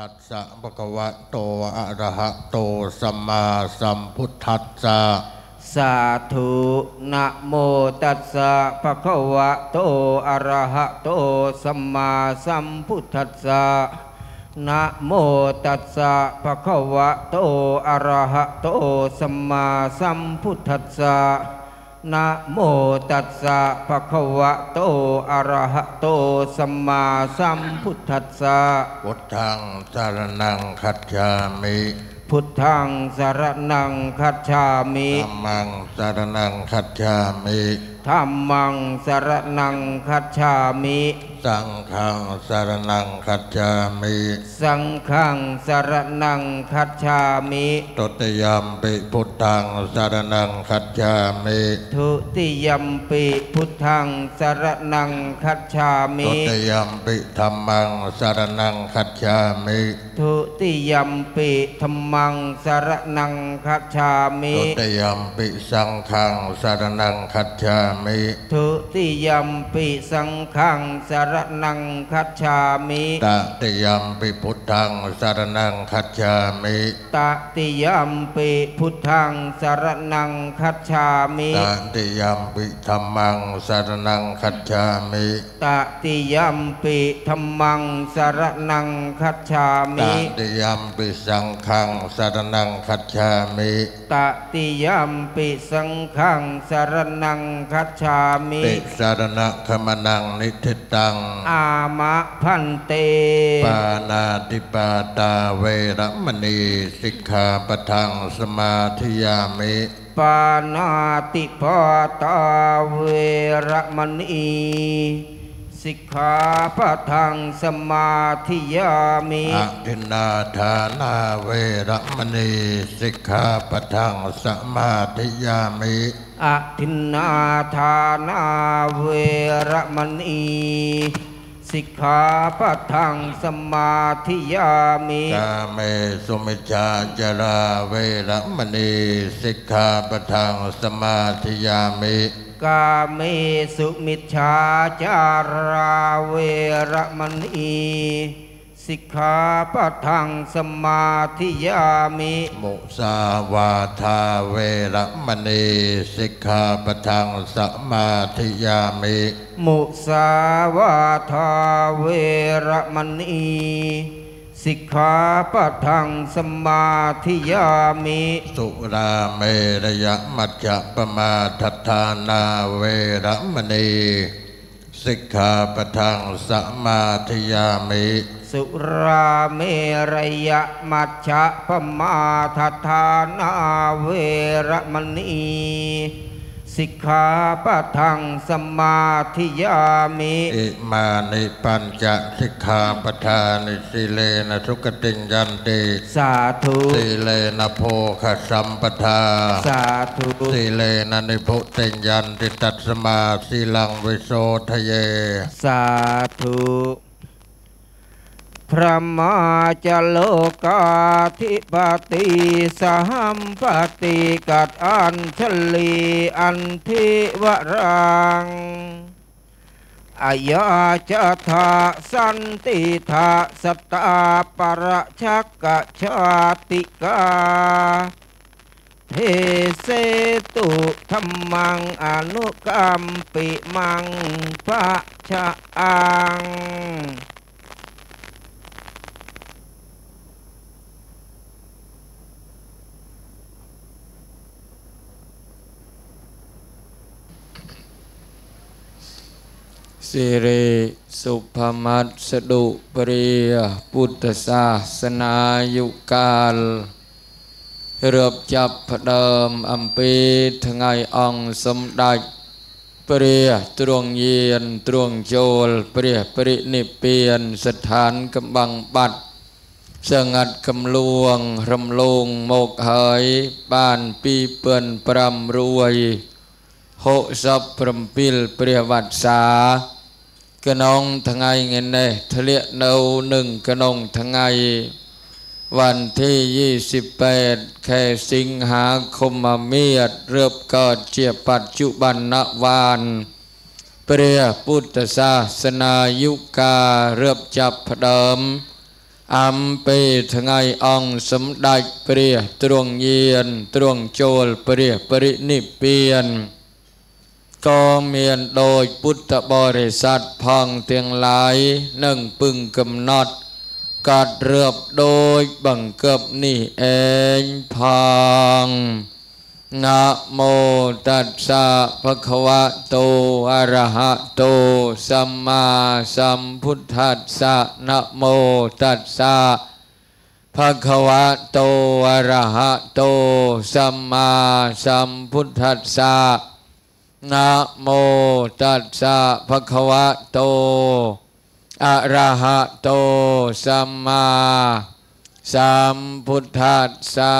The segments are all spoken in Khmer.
ตัสสะภะคะวะโตอะระหะโตสัมมาสัมพุทธัสสะสาธุนะโมตัสสะภะคะวะโตอะระหะโตสัมมาสัมพุทธัสสะนะโมตัสสะภะคะวะโตอะระหะโตสัมมาสัมพุทธัสสะ นะโมตัสสะภะคะวะโตอะระหะโตสัมมาสัมพุทธัสสะพุทธังสารนังคัจฉามิพุทธังสารนังคัจฉามิธัมมังสารนังคัจฉามิธัมมังสารนังคัจฉามิ สังฆังสารนังคัจฉามิสังฆังสารนังคัจฉามิตตยัมปิพุทธังสารนังคัจฉามิทุติยัมปิพุทธังสารนังคัจฉามิตตยัมปิธัมมังสารนังคัจฉามิทุติยัมปิธัมมังสารนังคัจฉามิตตยัมปิสังฆังสารนังคัจฉามิทุติยัมปิสังฆังสารนังคัจฉามิตติยัมปิพุทธังสารนังคัจฉามิตติยัมปิพุทธังสารนังคัจฉามิตติยัมปิธัมมังสารนังคัจฉามิตติยัมปิธัมมังสารนังคัจฉาตมิติยัมปิสังฆังสารนังคัจฉามิตติยัมปิสังฆังสารนังคัจฉามิติสารณะขมนังนิทิตังอามะพันเตปานาติปาตาเวรมณีสิกขาปะทังสมาธิยามิปานาติปาตาเวระมณีสิกขาปะทังสมาธิยามิอทินนาทานาเวรมณีสิกขาปะทังสมาธิยามิ อทินนาทานาเวระมณีสิกขาปะทังสมาธิยามิกาเมสุมิจฉาจาราเวรมณีสิกขาปะทังสมาธิยามิกาเมสุมิชฌาจาราเวระมณี สิกขาปะทังสมาธิยามิมุสาวาทาเวรมณีสิกขาปะทังสมาธิยามิ มุสาวาทาเวระมณีสิกขาปะทังสมาธิยามิ สุราเมรยมัจจปมาทัฏฐานาเวรมณีสิกขาปะทังสมาธิยามิ สุราเมรยมัชฌะปมาทัฏฐานาเวระมณีสิกขาปะทังสมาธิยามิ อิมานิปัญจสิกขาปทานิสิเลนะทุกติงยันติ สาธุสิเลนะโภคสัมปทา สาธุสิเลนะนิพุติงยันติตัสมาสีลังวิโสทะเย สาธุ พระมาจโลกาธิปติสหัมปติกัดอัญชลีอันทิวรังอายาจะทาสันติทาสตาปรชักกชาติกา เทเสตุธรรมังอนุกรรมปิมังพระชะอัง សិរិសុភមັດសดุព្រាពុទ្ធសាសនាយុកាលរៀបចាប់ផ្ដើមអំពីថ្ងៃអង្គសម្ដេចព្រះទ្រង់យានទ្រង់ចូលព្រះព្រិនិព្វានស្ថានកំបាំងបាត់សង្កាត់កំលួងរំលងមកហើយបាន2500 67ព្រះវត្សា ดสงัดกำลวงรำลงโมกเหยบ้านปีเปื่อนปรำรวย หกสับพรหมปิลเปรียวัดสากระนองทั้งไงเงินเนทะเลเนาหนึ่งกระนองทั้งไง วันที่ยี่สิบแปดแค่สิงหาคมมาเมียดเรือบเกิดเจียปัจจุบันนวานเปรียพุทธศาสนายุกาเรือบจับพระเดิม អំពីថ្ងៃអង្គសម្ដេចព្រះទ្រង់យាន ก็เมียนโดยพุทธบริษัทพังเตียงหลายหนึ่งปึงกำนดกัดเรือบโดยบังเกิบนี่เองพังนะโมตัสสะภะคะวะโตอะระหะโตสัมมาสัมพุทธัสสะนะโมตัสสะภะคะวะโตอะระหะโตสัมมาสัมพุทธัสสะ นะโมตัสสะภะคะวะโต อะระหะโตสัมมาสัมพุทธัสสะ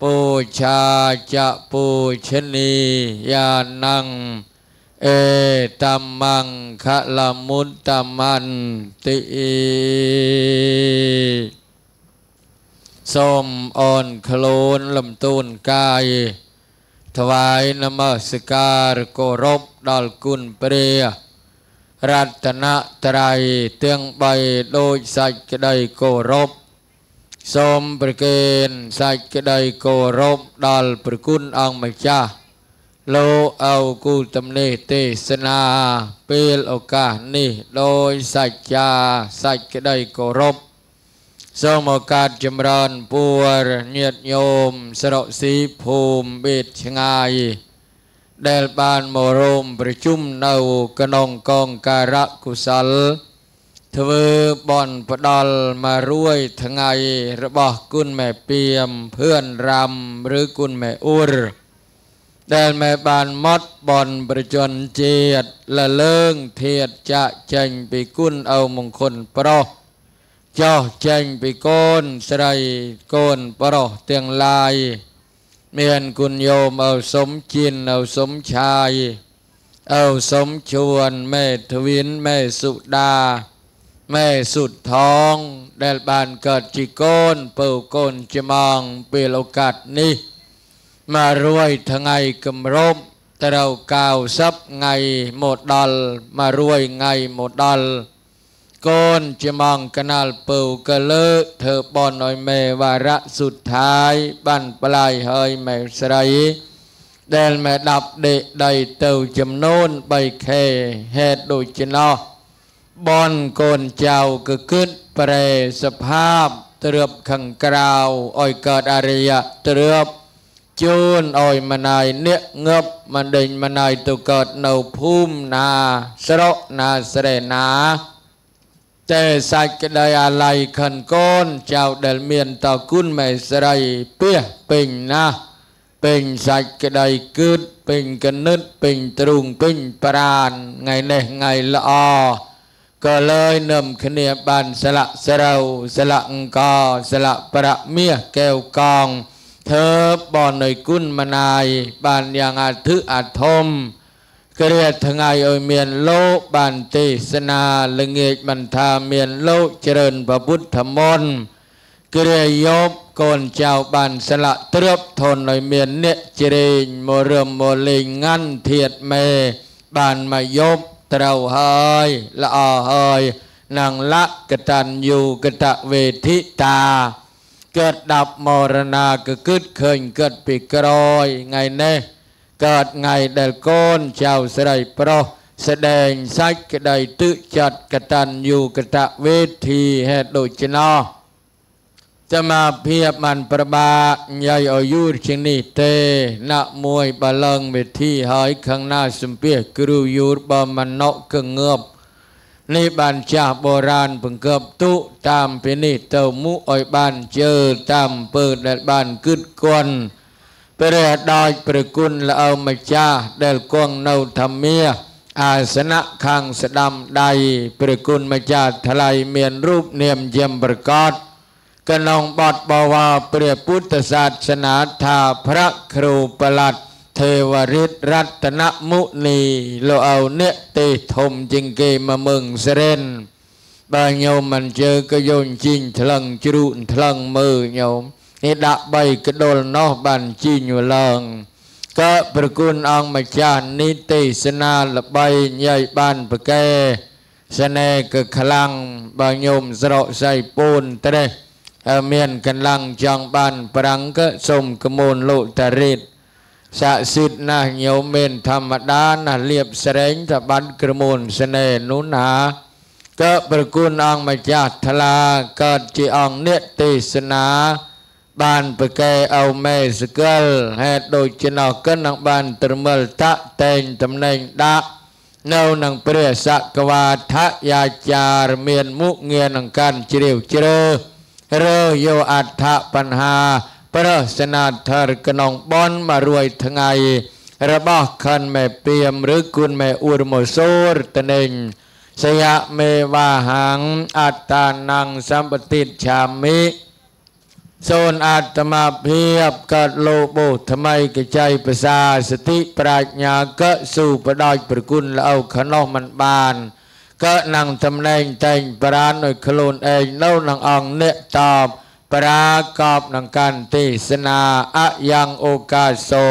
ปูชาจะปูชนียานัง เอตัมมังคะละมุตตมันติส้มอ่อนโคลนลำตูนกาย ថ្វាយនមស្ការគោរពដល់គុណព្រះរតនត្រ័យទាំង3ដូចសេចក្តីគោរពសូមប្រគេនសេចក្តីគោរពដល់ព្រះគុណអង្គម្ចាស់លោកអោគូលទំនេះទេសនាពេលឱកាសនេះដោយសច្ចាសេចក្តីគោរព สมกาสจำรอนปัวเนียดโยมสระสีภูมิบิดชงายเดลปานมรมประชุมเนากนองกองการะกุศลทวบอนประดลมารวยทั้งไงระบอบกุณแม่เปียมเพื่อนรำหรือกุณแม่อุรเดลแม่บานมดบอนประจนเจียดละเลิงเทียดจะเจงปีกุณเอามงคลปรอ จ้าเจงไปโกนใส่โกนปรอเตียงลายเมียนกุญโยมเอาสมจินเอาสมชาย เอาสมชวนแม่ทวินแม่สุดา แม่สุดท้องแดลบานเกิดจีโกนเปิ่โกนจมองเปลโอกาสนี้มารวยทั้งไงกำรมแต่เรากาวซับไงหมดดอลมารวยไงหมดดอล កូនជាមងកណាលពៅកលើធ្វើបនឲ្យមេវរៈសុទ្ធាយបានប្លាយហើយមេស្រី ដែលមេដាប់ដេកដីទៅចំនួន 3K ហេតុដូចជាណោះបនកូនចៅគឺគិតប្រែសភាពទ្រឹបខាងក្រៅឲ្យកើតអរិយទ្រឹបជូនឲ្យម្នាយនេះងឹបមិនដេញម្នាយទៅកើតនៅភូមិណា ស្រុកណាស្រែណា ទេសាច់ក្តីអាល័យខិនកូនចៅដែលមានតគុណមេស្រីពះពេញណាស់ពេញសាច់ក្តីគឺតពេញកណិតពេញទ្រូងពេញប្រានថ្ងៃនេះថ្ងៃល្អក៏លើយនឹមគ្នាបានស្លាក់ស្រូវស្លាក់អង្គស្លាក់ប្រាក់មាសកែវកងធ្វើបននៃគុណមណាយបានយ៉ាងអធិអធម៌ គ្រាថ្ងៃឲ្យមានលោកបានទេសនាល្ងាចមិនថាមានលោកច្រើនព្រះពុទ្ធមន្តគ្រាយប់កូនចៅបានស្លាក់ទ្រពធនឲ្យមានអ្នកជ្រែងមរមមលេងងាន់ធាតមេបានមកយប់ត្រូវហើយល្អហើយនឹងលកតញ្ញូកតវេទិតាកើតដាប់មរណាក៏គិតឃើញគិតពីក្រោយថ្ងៃនេះ กิดไงเดลโกนเจ้าวสไลโปรแสดงสักใดตุจัดกตันอยู่กตะเวทีเหตุโดยชนาจะมาเพียบมันประบาใหญ่อายุชินีเตนะมวยบาลังเวทีหายข้างหน้าสมเปียกรูยูบะมันนกกึ่งเงือบในบัญชาโบราณเพึงเกือบตุตามพินิเตมุอ้อยบานเจอตามเปิดแดดบันกึดกวน ព្រះដោយព្រះគុណល្អម្ចាស់ដែលគង់នៅធម្មាអាសនៈខាងស្ដាំដៃព្រះគុណម្ចាស់ថ្លៃមានរូបនាមយាមប្រកាសកណ្ដងបតបវាព្រះពុទ្ធសាសនាថាព្រះគ្រូប្រឡាត់ទេវរិទ្ធរតនមុនីលោកអោអ្នកទេធំជាងគេមកមឹងស្រេនបើញោមមិនជើក៏យន់ជីងថ្លឹងជ្រូកថ្លឹងមើញោម នេះដាក់បីកដុលនោះបានជីងឡើងក៏ប្រគុណអង្គម្ចាស់នេះទេសនាល្បីញ៉ៃបានប្រកែសនេគឺខ្លាំងបើញោមស្រកសៃពូនត្រេះហើយមានកម្លាំងចង់បានប្រាំងក៏សូមកមូនលោកតារិទ្ធស័ក្តិសិទ្ធណាស់ញោមមានធម្មតាណាស់លៀបស្រែងថាបានក្រមូនសនេនោះណាក៏ប្រគុណអង្គម្ចាស់ថ្លាកើតជាអង្គនិទេសនា បានប្រកែអោមេសកលហេតុដូចជាណោះកិននឹងបានត្រមិលតៈតែងតំណែងដាក់នៅនឹងព្រះសកវាថយាចារមានមុខងារនឹងកាន់ជ្រាវជ្រៅរើយកអដ្ឋបញ្ហាប្រសនាធរក្នុងបនមករួយថ្ងៃរបស់ខណ្ឌមេពីមឬគុណមេអ៊ូរមសូរតនេញសយមេវាហੰអត្តានੰសម្បតិឆាមិ សូនអាត្មាភាពកើតលោបោថ្មីកចៃភាសាសតិប្រាជ្ញាកសុបដោចប្រគុណល្អខនោះមិនបានក៏នឹងតំណែងតែងប្រានដោយខ្លួនឯងនៅនឹងអង្គអ្នកតបប្រាកបនឹងកាន់ទេសនាអយ៉ាងអូកាសោ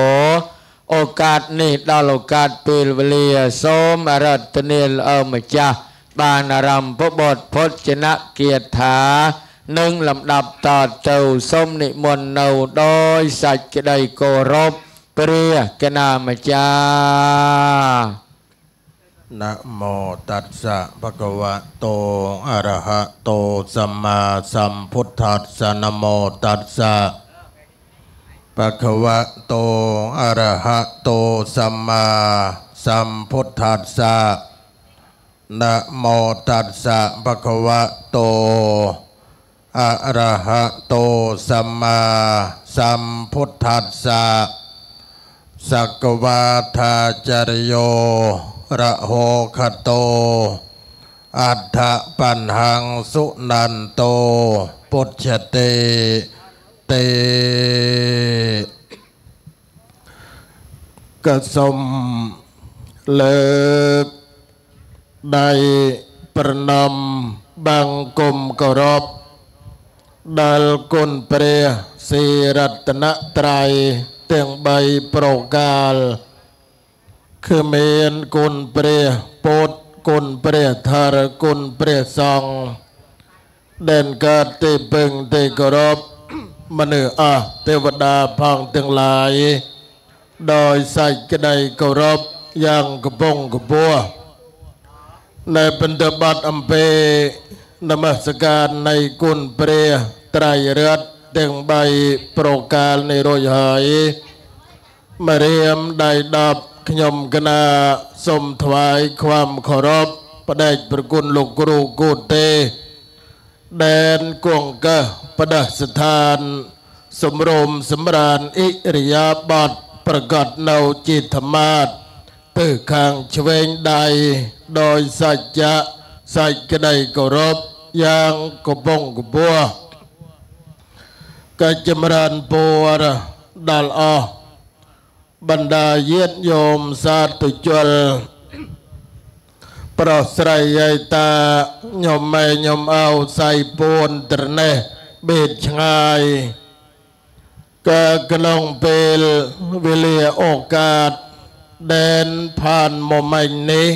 ឱកាសនេះដល់ឱកាសពេលវេលាសូមអរតនាលអម្ចាស់បានអារម្មណ៍ពុទ្ធពុទ្ធនគាថា និងលំដាប់តទៅសូមនិមន្តនៅដោយសាច់ក្តីគោរពព្រះកណាម្ចាស់นะโมตัสสะภะคะวะโตอะระหะโตสัมมาสัมพุทธัสสะนะโมตัสสะภะคะวะโตอะระหะโตสัมมาสัมพุทธัสสะนะโมตัสสะภะคะวะโต อะระหะโตสัมมาสัมพุทธัสสะสักวาทาจรโยระโหคโต อัฏฐปัญหังสุนันโต ปุจฉเตเตกสมเลิกได้ประนมบังกลมกรอบ ដែលគុណព្រះសិរតនត្រ័យទាំង3ប្រការគឺមានគុណព្រះពុទ្ធគុណព្រះធរគុណព្រះសង្ឃដែលកើតទីពឹងទីគោរពមនុស្សអស់ទេវតាផងទាំងឡាយដោយសាច់ក្តីគោរពយ៉ាងកំពុងកំពស់នៅបន្តបတ်អំពី នមស្ការនៃគុណព្រះត្រៃរតទាំង3ប្រការនេះរួចហើយមរៀមដៃ10ខ្ញុំកណាសូមថ្វាយความគោរពផ្ដេចប្រគុណលោកគ្រូគូទេដែនគង្កះបដិស្ថានសម្រុំសម្រានអិរិយាបថប្រកបនៅចេតមាតទៅខាងឆ្វេងដៃដោយសច្ចៈសាច់ក្តីគោរព យ៉ាងកំពុងកំពស់កិច្ចចម្រើនពរដល់អស់បណ្ដាយាទយោមសាទុជលប្រស្រ័យឯតាខ្ញុំម៉ែខ្ញុំអោសៃពួនត្រណេះបេតឆ្ងាយកើក្នុងពេលវេលាឱកាសដែនផានមកមិញនេះ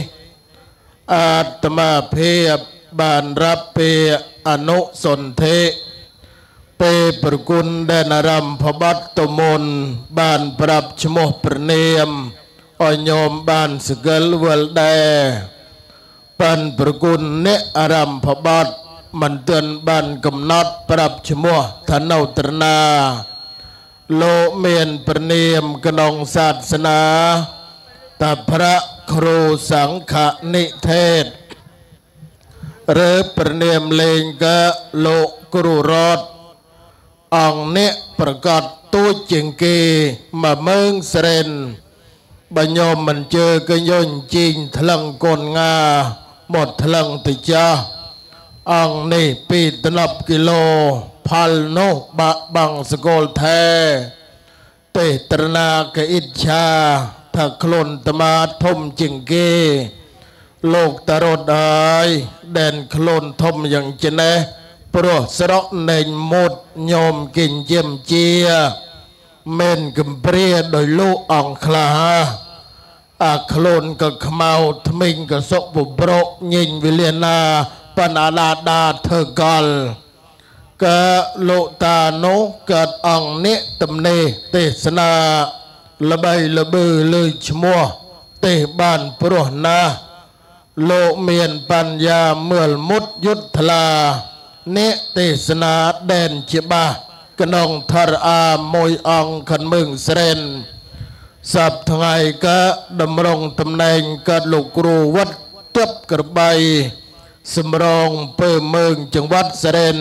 អាត្មាភាព បានរាប់ពាក្យអនុសន្ធិពេលប្រគុណដែលអារម្មណ៍ភបត្តមុនបានប្រាប់ឈ្មោះព្រះនាមឲ្យញោមបានសកលវលដែរបានប្រគុណអ្នកអារម្មណ៍ភបត្តមិនទាន់បានកំណត់ប្រាប់ឈ្មោះធនោត្រណាលោកមានព្រះនាមក្នុងសាសនាតាព្រះគ្រូសង្ឃនិធេត ឬព្រះនាមលេងកលោកគ្រូរតអង្គអ្នកប្រកាសទូចជាងគេមកមើងស្រែនបើញោមមិនជើក៏យញជីងថ្លឹងកូនងាមកថ្លឹងទៅចាស់អង្គនេះពី10គីឡូផលនោះបាក់បាំងសកលថែទេត្រណាកអិច្ឆាថាខ្លួនតមាធំជាងគេ លោកតរត់ហើយដែនខ្លួនធំយ៉ាងច្នេះព្រោះស្រកណែងមុតញោមគិញជាមជាមិនកំព្រាដោយលោកអង្គខ្លះអាខ្លួនក៏ខ្មៅថ្មិញក៏សុកបប្រកញិញវិលាណាបណ្ណាដាដាធ្វើកលក៏លោកតានោះកើតអង្គនេះទំនេរទេសនាល្បីល្បឺលើឈ្មោះទេសបានព្រោះណាស់ លោកមានបញ្ញាមើលមុតយុទ្ធថ្លាអ្នកទេសនាដែនច្បាស់ក្នុងធរអាមួយអង្គខិនមឹងស្រែនសពថ្ងៃក៏តម្រង់តំណែងកើតលោកគ្រូវត្តទប់ក្របី សម្រងពើមើងចង្វាត់ស្រែន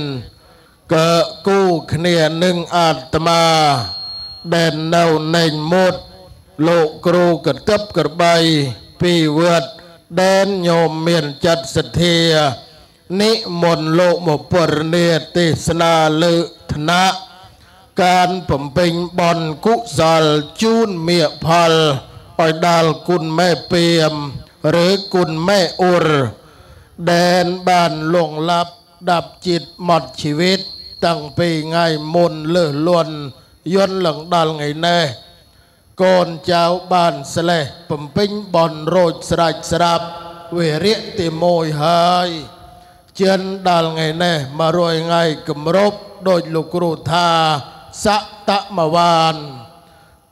ក៏គូគ្នានឹងអាត្មាដែលនៅណែងមុតលោកគ្រូកតឹបក្របីពីវត្ត ដែនញោមមានចិត្តសទ្ធានិមន្តលោកមកពរនាទេសនាលើឋានៈការបំពេញបនគុសលជូនមៀផលឲ្យដល់គុណម៉ែពីមឬគុណម៉ែអ៊ុរដែនបានលងឡាប់ដាប់ចិត្តមកជីវិត តាំងពីថ្ងៃមុនលើសលន់យន់ឡើងដល់ថ្ងៃនេះ កូនចៅបានស្លេះបំពេញបនរោចស្រេចស្រាប់វេរៈទី1ហើយជិនដល់ថ្ងៃនេះមករយថ្ងៃគម្រប់ដោយលោកគ្រូថាសតមវាន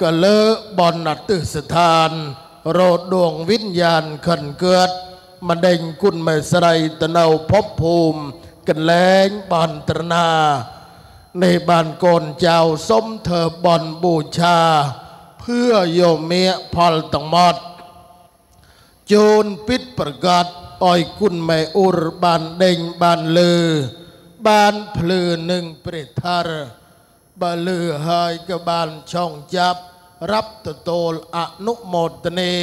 កលើបនទិស្ថានរោដួងវិញ្ញាណខិនកើតម្ដេញគុណមេស្រីទៅនៅភពភូមិកន្លែងបនត្រណានេះបានកូនចៅសុំធ្វើបនបូឆា ភឿយោមៈផលទាំងមត់ជូនពិតប្រកាសឲ្យគុណមេអ៊ុរបានដេញបានលើ បានភ្លឺនឹងព្រះថារបើលឺហើយក៏បានឆောင်းចាប់រាប់ទទួលអនុមោទនា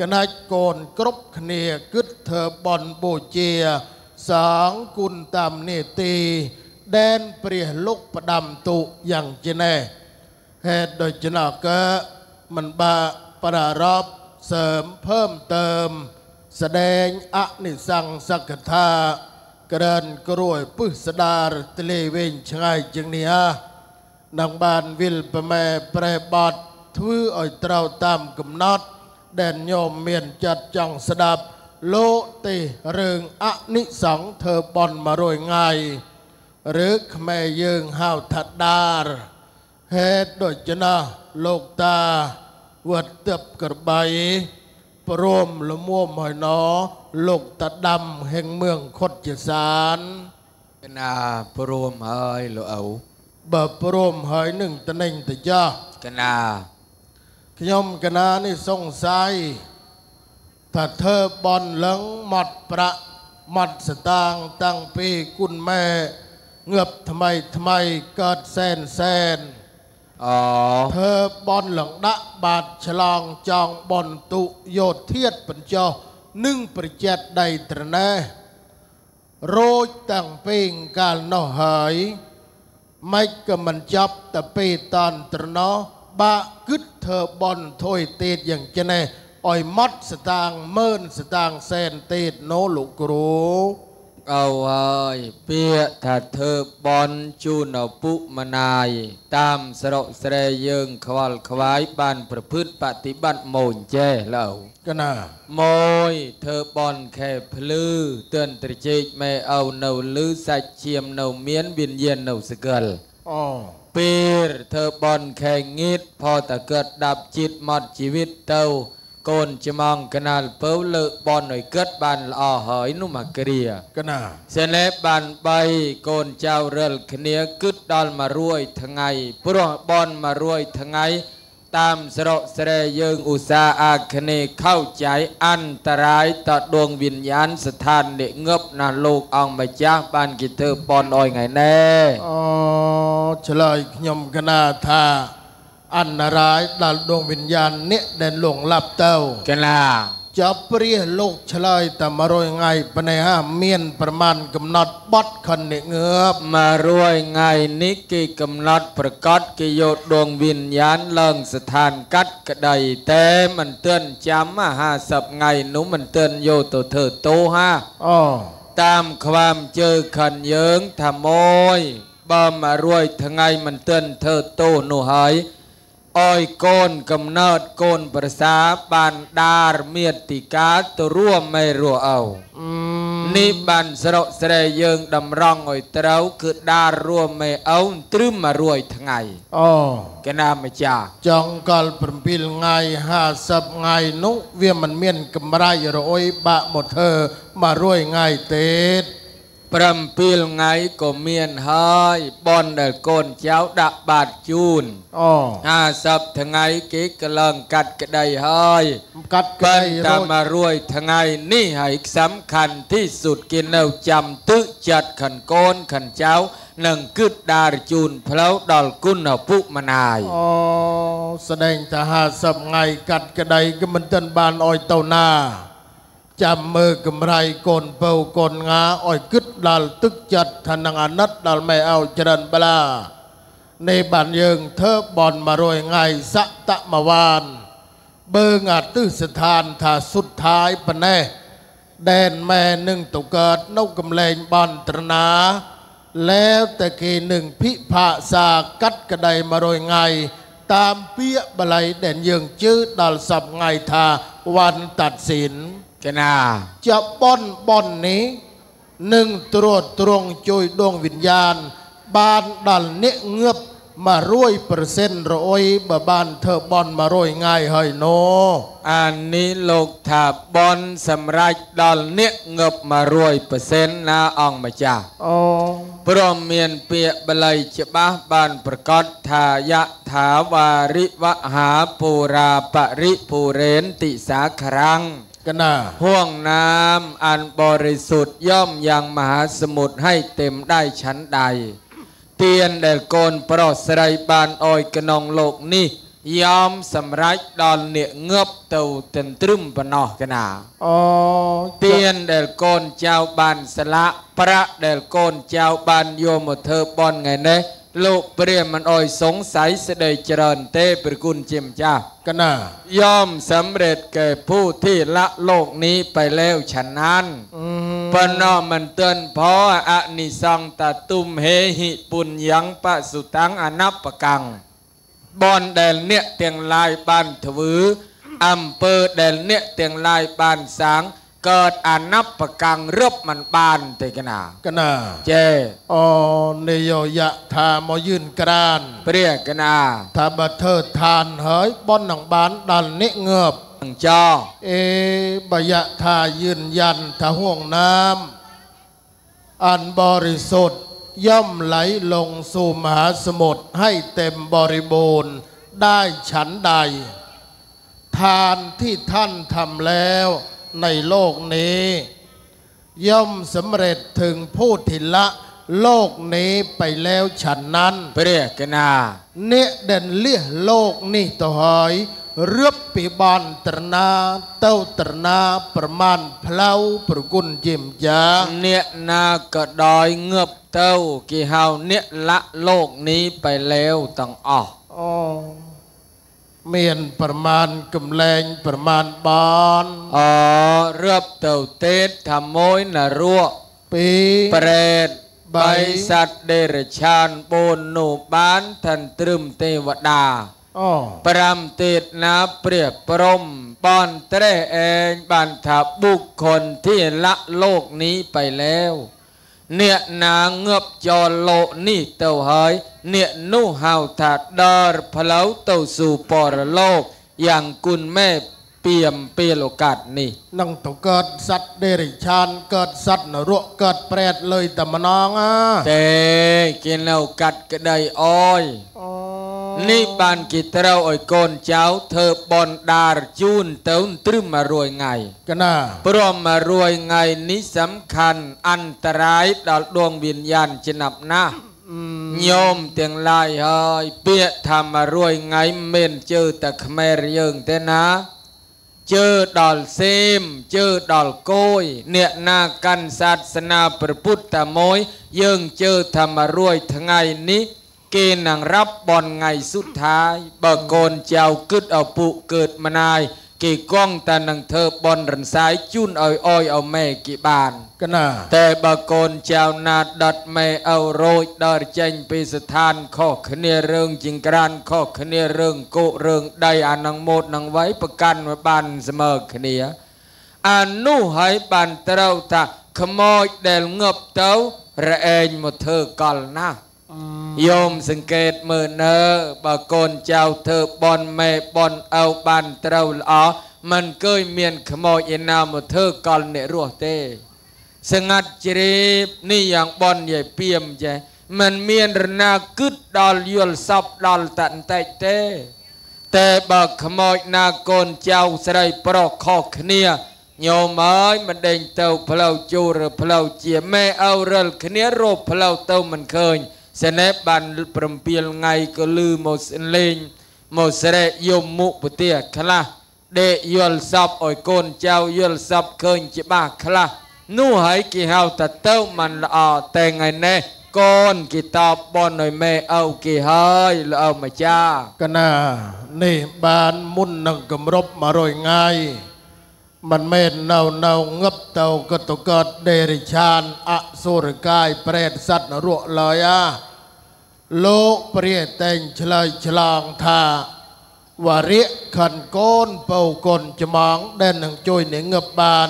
កណាច់កូនគ្រប់គ្នាគិតធ្វើបនបូជាសងគុណតាមនេតិដែនព្រះលោកផ្ដាំទុយ៉ាងជានេះ นกรบคเนียกึดเธอบอนโบเจียสองกุลตามเนตี แดนเปรียลุกประดำตุอย่างเจแน่ เหตุโดยชนะก็มันบาประรอบเสริมเพิ่มเติม แสดงอนิสังสักทากระเดินกรวยพุสดารตเลเวงชงายจึงนี้ฮะนางบานวิลประแม่แปรบอดทวอ่อยเต้าตามกำนดแดนโยมเมียนจัดจังสดับ โลติเริงอนิสัง เหตุโดยชนะโลกตาวัดเติบกระบปรมละม่วมหอยนอโลกตาดำแห่งเมืองคดเจสานเป็นอาปรมหอยโลเอาบะปรมหอยหนึ่งตะเน่งตะจ้ากันนาขยมกันานี่สงสัยถ้าเธอบอลหลังหมดประหมัดสตางตั้งปีกุณแม่ เงือบทำไมทำไมเกิดแสนแสน អូធ្វើបនលងដាក់បាទឆ្លងចងបនទុយោធាតបញ្ចោនិងប្រជិតដីត្រណេះរួចតាំងពេងកាលនោះហើយម៉េចក៏មិនចាប់តពេលតនត្រណោះបាក់គិតធ្វើបនថុយទេតយ៉ាងចេះឲ្យម៉ត់ស្តាងម៉ឺនស្តាងសែនទេតណូលោកគ្រូ កអើហើយពាក្យថាធ្វើបនជូនឪពុកម្នាយ តាមស្រកស្រែយើង ខ្វល់ខ្វាយបានប្រព្រឹត្តបฏิបត្តិមូនចេះលើកណាមួយធ្វើបនខែភ្លឺទិនត្រជែកមេអោនៅលឺសាច់ឈាមនៅមានវិញ្ញាណនៅសកលអូពេលធ្វើបនខែងៀតផតកើតដាប់ជាតិមកជីវិតទៅ កូនចំងកណាលពៅលើបនឲ្យកើតបានល្អហើយនោះមកគ្រាកណាសេលេបាន3កូនចៅរិលគ្នាគិតដល់100ថ្ងៃព្រោះបន100ថ្ងៃតាមស្រកស្រែយើងឧស្សាហ៍អាគ្នេខោចៃអន្តរាយតដួងវិញ្ញាណស្ថាននិងឹបណាស់លោកអង្គម្ចាស់បានគេធ្វើបនអយថ្ងៃណែអូឆ្លើយខ្ញុំកណាថា អន្តរាយដល់ដួងវិញ្ញាណអ្នកដែលលងឡាប់ទៅចាឡាចាប់ព្រះលោកឆ្លើយតែ100ថ្ងៃប៉ុណ្ណេះហាមានប្រមាណកំណត់បត់ខណ្ឌនេះងើប100ថ្ងៃនេះគេកំណត់ប្រកាសគេយកដងវិញ្ញាណឡើងស្ថានកាត់ក្តីតែមិនទាន់ចាំ50ថ្ងៃនោះមិនទាន់យកទៅធ្វើតោហាអូតាមខ្វាមជើខណ្ឌយើងថាម៉ួយបើ100ថ្ងៃមិនទាន់ធ្វើតោនោះហើយ អោយកូនកំណើតកូនប្រសាបានដារមេតិកាទៅរួមមេរស់អោអឺនេះបានស្រកស្រែយើងតម្រង់ឲ្យត្រូវ គឺដាររួមមេអោត្រឹមមករួយថ្ងៃអូកណាម្ចាស់ចង់កល7ថ្ងៃ50ថ្ងៃនោះវាមិនមានកម្រៃរអុយបាក់មកធ្វើមករួយថ្ងៃទេត 7ថ្ងៃក៏មានហើយបនដែលកូនចៅដាក់បាតជូន អូ 50ថ្ងៃគេក៏ឡើងកាត់ក្តីហើយ កាត់ បើ កៃ តា រួច មករួយថ្ងៃនេះហើយសំខាន់ที่สุดគេនៅចាំទឹកចិត្តខិនកូនខិនចៅនិងគិតដារជូនផ្លូវដល់គុណឪពុកម្នាយ អូស្ដែងថា50ថ្ងៃកាត់ក្តីក៏មិនទាន់បានអោយទៅណា ចាំមើលកម្រៃកូនពៅកូនងាអោយគិតដល់ទឹកចិត្តថានឹងអាណិតដល់ម៉ែអោច្រើនបលានេះបានយើងធ្វើបន100ថ្ងៃសតមវាន បើងអាទិស្ថានថាសុទ្ធท้ายប៉ុណ្ណេះដែនម៉ែនឹងទៅកើតនៅកំលែងបនត្រណា แล้วតែគេនឹងពិភាក្សាកាត់ក្តី100ថ្ងៃ តាមពាក្យបល័យដែលយើងជឿដល់សពថ្ងៃថាវ័នតាត់សិន កណាជាបនបននេះនឹងត្រួតត្រងជួយដួងវិញ្ញាណបានដល់អ្នកងើប100%រអុយបើបានធ្វើបន100ថ្ងៃហើយណូអានេះលោកថាបនសម្រាប់ដល់អ្នកងឹប100%ណាអង្គម្ចាស់អូព្រមមានពាក្យបល័យច្បាស់បានប្រកាសថាយៈថាវារិវហាពុរាបរិពុរេនតិសាក្រាំង กนาห่วงน้ำอันบริสุทธิ์ย่อมยังมหาสมุทรให้เต็มได้ชั้นใด เตียนเดลโกนปรอดสไรบานออยกนองโลกนี้ยอมสำรัจดอนเนียเงือบเตาเต็มตรึมปนอกันนาเตียนเดลโกนเจ้าบานสละพระเดลโกนเจ้าบานโยมเธอบอนไงเน โลกเปรียมมันอ่อยสงสัยเสด็จเจริญเตปรกุลเจิมจ้ากันนะย่อมสำเร็จเก่ผู้ที่ละโลกนี้ไปแล้วฉะนั้นปนอมันเตือนพออะนิสังตะตุมเฮหิปุญยังปะสุตังอนับปะกังบอนแดนเนี่ยเตียงลายบานถืออำเภอแดนเนี่ยเตียงลายบานสาง เกิดอนับประกังเรืบมันปานเตกนา กนาเจอเนยยะธามยืนกรานเปรียกนาทาบเถิดทานเฮยบอนหนังบานดันเนเงือบหังจอเอบยะธายืนยันทาห่วงน้ำอันบริสุทธิ์ย่อมไหลลงสู่มหาสมุทรให้เต็มบริบูรณ์ได้ฉันใด ทานที่ท่านทำแล้ว ในโลกนี้ ย่อมสำเร็จถึงผู้ทิละโลกนี้ไปแล้วฉันนั้นเปรียกนาเนี่ยเดินเลี่ยโลกนี้ต่อหอยเรือบปีบานตรนาเต้าตรนาประมาณเพลาประกุลเยี่ยมยาเนนากระดอยเงือบเต้ากี่หาวเนี่ยละโลกนี้ไปแล้วตั้งออ เมียนประมาณกำแรงประมาณบานอ๋อเรือบเต่าเต็ดทำโมยนารัวปีเปรตใบสัตว์เดรชานปนหนูบ้านทันตรึมเทวดาอปรำติดนับเปรียบปรมปอนเตรเองบันทบุคคลที่ละโลกนี้ไปแล้ว អ្នកណាងើបចូលលោកនេះទៅហើយ អ្នកនោះហៅថាដរផ្លូវទៅสู่បរលោកយ៉ាងគុណមេពីមពីលកាត់នេះនឹងទៅកើតសត្វដេរិឆានកើតសត្វនរកកើតប្រេតលើតែម្ដងទេគេនៅកាត់ក្តីអយអូ នេះបានគេត្រូវឲ្យកូនចៅធ្វើបនដារជូនទៅត្រឹម100ថ្ងៃកណាព្រម100ថ្ងៃនេះសំខាន់អន្តរាយដល់ដួងវិញ្ញាណចំណាប់ណាស់ញោមទាំងឡាយហើយពាក្យថា100ថ្ងៃមិនជើតែខ្មែរយើងទេណាជើដល់សេមជើដល់គយអ្នកណាកាន់សាសនាព្រះពុទ្ធតែមួយយើងជើថា100ថ្ងៃនេះ គេនឹងរាប់បនថ្ងៃសុទ្ធាយបើកូនចៅគិតឪពុកកើតម្នាយគេគង់តែនឹងធ្វើបនរំសាយជូនឲ្យអយអមេគេបានកណាតែបើកូនចៅណាដុតមេអោរោចដល់ចេញពីស្ថានខុសគ្នារឿងជាងក្រានខុសគ្នារឿងគោករឿងដីអានឹងម៉ូតនឹងវ័យប្រកាន់មកបានស្មើគ្នាអានោះហើយបានត្រូវថាខ្មោចដែលងប់ទៅរែងមកធ្វើកលណាស់ យមសង្កេតមើលនៅបើកូនចៅធ្វើបនមេបនអោបានត្រូវល្អມັນកើយមានខ្មោចឯណាមកធ្វើកលអ្នករស់ទេ សងាត់ជ្រាបនេះយ៉ាងបនយាយពីមចេះមិនមានរណាគិតដល់យល់សពដល់តន្តិចទេ តែបើខ្មោចណាកូនចៅស្រីប្រុសខុសគ្នាញោមអើយមិនដេញទៅផ្លូវជួរឬផ្លូវជាមេអើរិលគ្នារោផ្លូវទៅមិនឃើញ សនេបបានប្រំពៀលថ្ងៃក៏លឺមកលេងមកស្រែកយមមុខពទាខ្លះដេកយល់សពឲ្យកូនចៅយល់សពឃើញច្បាស់ខ្លះនោះហើយគេហៅថាទៅមិនល្អតែថ្ងៃនេះកូនគេតបបនឲ្យម៉ែឪគេហើយល្អម្ចាស់កណានេះបានមុននឹងគម្រប់100ថ្ងៃ មិនមែននៅនៅងឹបទៅក៏ទៅកើតដេរិឆានអសុរកាយប្រេតសត្វនរកឡើយអាលោកព្រះតែងឆ្លើយឆ្លងថាវរិយខិនកូនពៅកូនច្មងដែលនឹងជួយនឹងងឹបបាន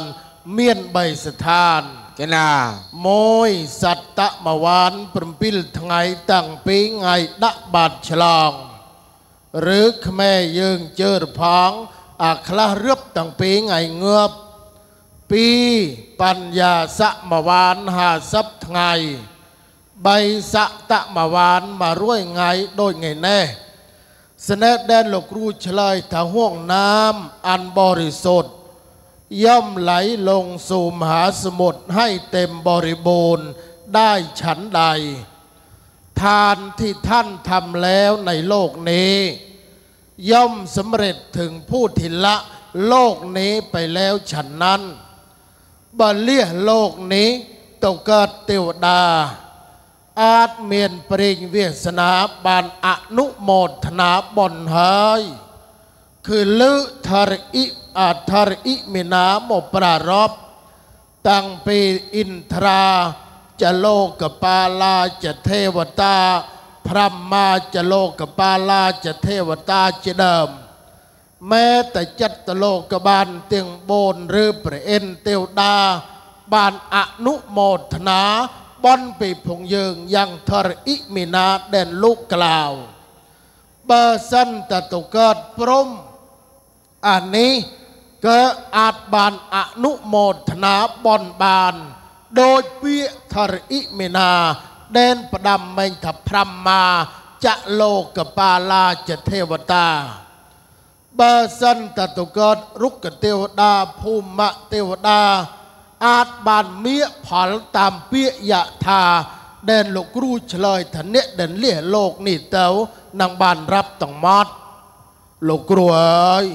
មានបីស្ថានគេណាមួយសត្តមវាន7ថ្ងៃតាំងពីថ្ងៃដាក់បាតឆ្លង ឬខ្មែរយើងជើរផង อาคลาเรือบตั้งปีไงเงือบปีปัญญาสะมาวานหาทรัพย์ไงใบสะตะมาวานมารวยไงโดยไงแน่สนแดนหลกรูชลายถ้าห่วงน้ำอันบริสุทธิ์ย่อมไหลลงสู่มหาสมุทรให้เต็มบริบูรณ์ได้ฉันใด ทานที่ท่านทำแล้วในโลกนี้ ย่อมสำเร็จถึงผู้ทิละโลกนี้ไปแล้วฉันนั้นบาเลียโลกนี้ตกเกิดเทวดา อาจเมียนปริงเวสนาบานอนุโมทนาบนเฮยคือลือทาริอิอาทาริอิมินาโมปรารบตั้งปีอินทรา จะโลกปาลาจะเทวตาลกปาลาจะเทวตา ព្រមមាចលោកបាលាចទេវតាជាដើមមេតចិត្តលោកបានទាំង4ឬព្រះឥន្ទទេវតាបានអនុមោទនាបន់ពីភងយើងយ៉ាងធរអ៊ីមីណាដែនលោកក្លាវបើសិនតតុកើតព្រមអានេះក៏អាចបានអនុមោទនាបន់បាន ដោយពាក្យធរអ៊ីមីណា นอนุโมทนาบอนบาน โดยเปียทรอิเมนาแดนประดำเมงทับพรมมา จะโลกปาลาจะเทวตาเบอร์สันตตุกดรุกกเทวดาภูมิเทวดา อาจบานเมียผลตามเปียยะทาแดนลูกรูเฉลยทันเนเดนเลี่ยโลกนี่เต้านางบานรับต้องมอด ลูกกรวย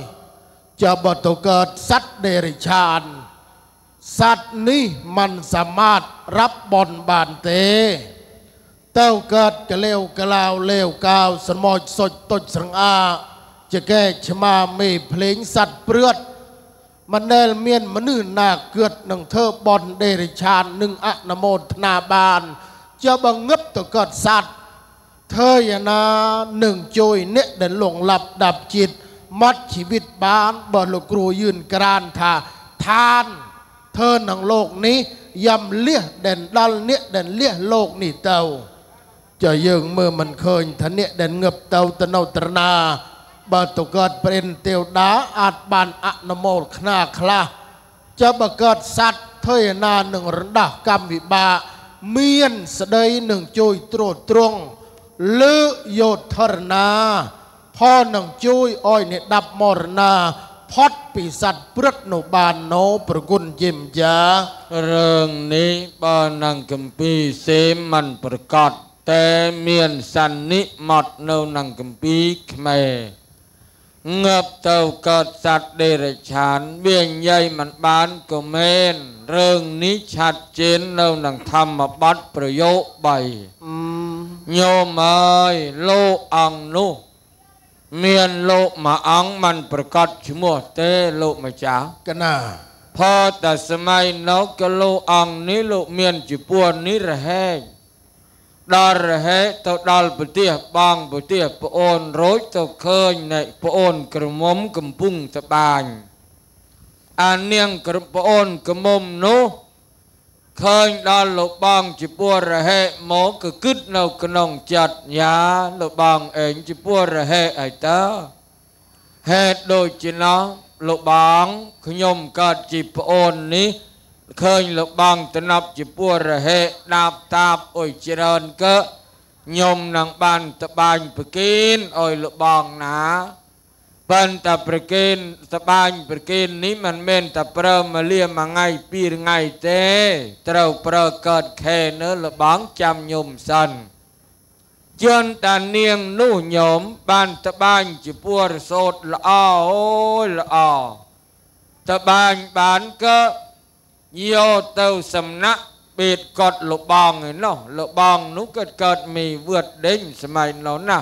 จะบตเกิดสัตว์เดริชาน สัตว์นี้มันสามารถรับบอนบาน เต เต้าเกิดกะเลวกะลาวเลวกาวสมอยสดตดสังอา จะแก้ชมาไม่เพลงสัตว์เปลือด มันเนลเมียนมนืนนาเกิดหนึ่งเธอบอนเดริชานหนึ่งอะนโมทนาบาน จะบังเงบตัวเกิดสัตว์ เธออย่านาหนึ่งโจยเนะเดินหลงหลับดับจิต มัดชีวิตบ้านบอลกรูยืนกรานทาทาน เธอหนั ចាយើងមើលមិនឃើញថាអ្នកដែលងឹបទៅទៅនៅត្រណាបើទៅកើតព្រិនទេវតាអាចបានអនុមោលខ្នាខ្លះចាបើកើតសัตว์ថេរណានឹងរំដោះកម្មវិបាកមានស្ដីនឹងជួយត្រួតត្រងលើយោធរណាផងនឹងជួយឲ្យអ្នកដាប់មរណាផុតពីសត្វព្រឹកនៅបានណោប្រគុណជាម្ចាស់រឿងនេះបើនឹងគម្ពីរសេមមិនប្រកាស តែមានសន្និមត់នៅនឹងកម្ពីខ្មែរងើបទៅកើតសត្វដេរឆានវាញ័យមិនបានក៏មែនរឿងនេះឆាត់ជេននៅនឹងធម្មបទប្រយោគ3ញោមអើយលោកអង្គនោះមានលោកមួយអង្គមិនប្រកាសឈ្មោះទេលោកម្ចាស់កណាផតតែសម័យនោះក៏លោកអង្គនេះលោកមានជាពួននេះរហែង ដល់រហែកទៅដល់ប្រទេសបងប្រទេសប្អូនរួចទៅឃើញនៃប្អូនក្រមុំកំពុងតបាញអានាងក្រប្អូនក្រមុំនោះឃើញដល់លោកបងជាពួនរហែកមកក៏គិតនៅក្នុងចិត្តយ៉ាលោកបងឯងជាពួនរហែកឲ្យតើហេតុដូចជាណោះលោកបងខ្ញុំកើតជាប្អូននេះ ឃើញលោកបងតំណប់ជាពួររហេដាបតាបអុយច្រើនកើខ្ញុំនឹងបានតបាញ់ប្រគិនអុយលោកបងណាប៉ុន្តែប្រគិនតបាញ់ប្រគិននេះមិនមែនតែប្រើមកលាមួយថ្ងៃពីរថ្ងៃទេ ត្រូវប្រើកើតខែនៅលោកបងចាំខ្ញុំសិនជន់តានាងនោះញោមបានតបាញ់ជាពួរសោតល្អអូយល្អតបាញ់បានក៏ យកទៅសំណាក់បេតកត់លបងឯណោះលបងនោះក៏កើតមីវឿតដេញសម័យនោះណា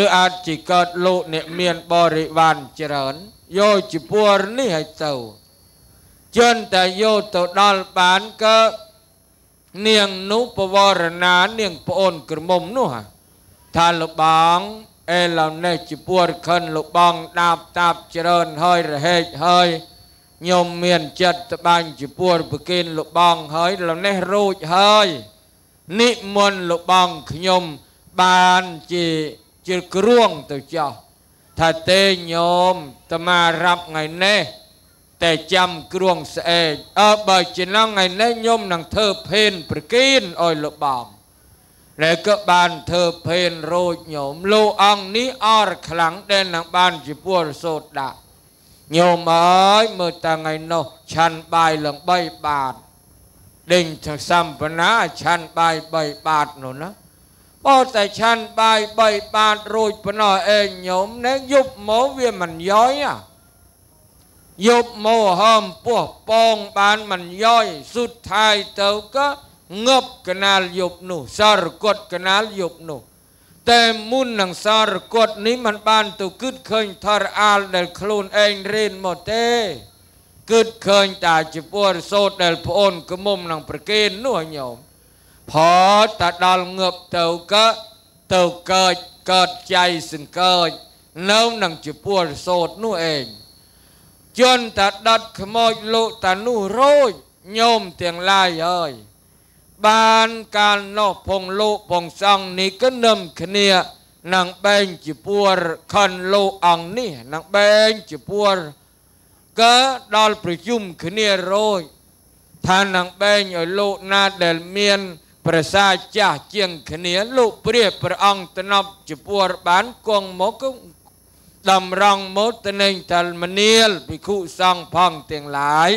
ឬអាចជាកើតលោកអ្នកមានបរិវារច្រើនយកជាពួរនេះឲ្យទៅជន់តែយកទៅដល់បានក៏នាងនោះបវរណានាងប្អូនក្រមុំនោះហ่ะថាលបងអេឡៅនេះជាពួរខិនលបងដាបតាបច្រើនហើយរហែកហើយ ខ្ញុំមានចិត្តត្បាញជាពួរប្រគិនលបងហើយលនេះរួចហើយនិមន្តលបងខ្ញុំបានជាជាគ្រួងទៅចោះថាទេញោមតាមារាប់ថ្ងៃនេះតែចាំគ្រួងស្អែកអើបើជាណងថ្ងៃនេះញោមនឹងធ្វើភេនប្រគិនអោយលបងដែលក៏បានធ្វើភេនរួចញោមលោកអង្គនេះអរខ្លាំងដែលនឹងបានជាពួរសោតដាក់ ញោមអើយមើលតាថ្ងៃនោះឆាន់បាយឡើង3បាតដេញថាសម្បនាឆាន់បាយ3បាតនោះណាបើតែឆាន់បាយ3បាតរួចប៉ុណ្ណោះឯងញោមនឹងយប់មកវាមិនយ៉យយប់មកហើមពោះពងបានមិនយ៉យសុទ្ធថៃទៅក៏ងប់កណាលយប់នោះសរកត់កណាលយប់នោះ តែមុននឹងសារកតនេះมันបានទៅគិតឃើញថរអាលដែលខ្លួនឯងរៀនមកទេគិតឃើញតាជាពួរសោតដែលប្អូនកមុំនឹងប្រគេននោះញោមផតដល់ងប់ទៅក៏ទៅកើតកើតចៃសង្កើចនៅនឹងជាពួរសោតនោះឯងជន់តាដិតខ្មោចលោកតានោះរោចញោមទាំងឡាយអើយ បានកាលនោះពងលោកពងសង្ឃនេះក៏នឹមគ្នានឹងបែងជាពួរខនលោកអង្គនេះនឹងបែងជាពួរក៏ដល់ប្រជុំគ្នារយថានឹងបែងឲ្យលោកណាដែលមានប្រសាចាស់ជាងគ្នាលោកព្រះព្រះអង្គតំណប់ជាពួរបានគង់មកក៏តម្រង់មកទៅនឹងតលមនាលភិក្ខុសង្ឃផងទាំងឡាយ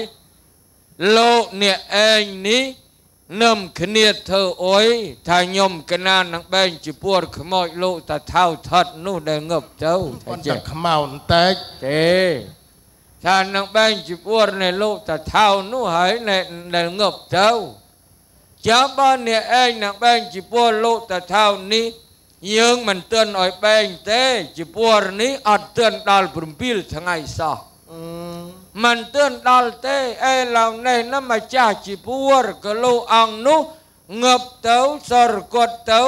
លោកអ្នកឯងនេះ នឹមគ្នាធ្វើអុយថាខ្ញុំកណាននឹងបែងជាពួរខ្មោចលោកតាថៅថត់នោះដែលងប់ទៅប៉ុថាន្ចេះតែខ្មៅបន្តិចទេថានឹងបែងជាពួរនៃលោកតាថៅនោះហើយនៃដែលងប់ទៅចាំបើអ្នកឯងនឹងបែងជាពួរលោកតាថៅនេះយើងមិនទឿនឲ្យបែងទេជាពួរនេះអត់ទឿនដល់7ថ្ងៃសោះអឺ មិនទឿនដល់ទេអេឡៅនេះណាម្ចាស់ជីពួរក៏លោកអង្គនោះងប់ទៅសរកត់ទៅ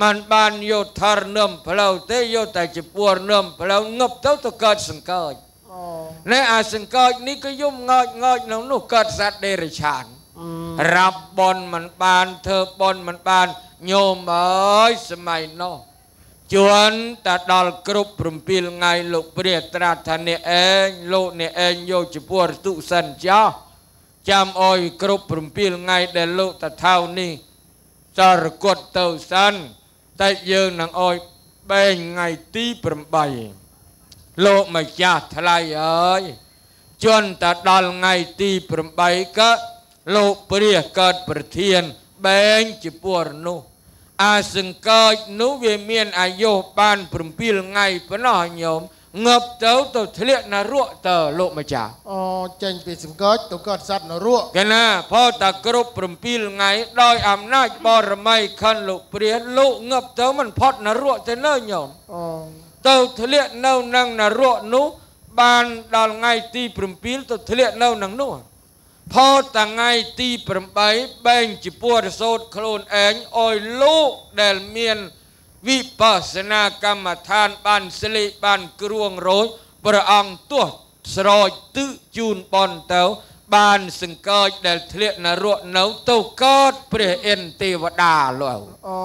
มันបានយកធរនឹមផ្លូវទេយកតែជីពួរនឹមផ្លូវងប់ទៅទៅកើតសង្កោចអូណែអាសង្កោចនេះក៏យំងោចងោចក្នុងនោះកើតសត្វដេរឆានអឺរាប់បនមិនបានធ្វើបនមិនបានញោមអើយសម័យនោះ ជួនតែដល់គ្រប់7ថ្ងៃលោកព្រះត្រាស់ថាអ្នកឯងលោកអ្នកឯងយកចំពោះរទុសិនចោះចាំអោយគ្រប់7ថ្ងៃដែលលោកតថៅនេះចរគត់ទៅសិនតែយើងនឹងអោយបែងថ្ងៃទី8លោកម្ចាស់ថ្លៃអើយជន់តែដល់ថ្ងៃទី8ក៏លោកព្រះកើតប្រធានបែងជាពួរនោះ អាសង្កោចនោះវាមានអាយុបាន7ថ្ងៃប៉ុណ្ណោះញោមងប់ទៅទៅធ្លាក់នរកទៅលោកម្ចាស់អូចេញពីសង្កោចទៅកើតសត្វនរកកណាផោតាគ្រប់7ថ្ងៃដោយអំណាចបរមីខិនលោកព្រះលោកងប់ទៅមិនផុតនរកទៅនៅញោមអូទៅធ្លាក់នៅនឹងនរកនោះបានដល់ថ្ងៃទី7ទៅធ្លាក់នៅនឹងនោះ ផលតាថ្ងៃទី8បែងជាពួរសោតខ្លួនឯងអោយលោកដែលមានវិបស្សនាកម្មដ្ឋានបានស្លេកបានគ្រួងរោចព្រះអង្គទោះស្រោចទិជូនបនទៅ បានសង្កេតដែលធ្លាក់នរកនៅទៅកើតព្រះឥន្ទទេវតាលោកអូ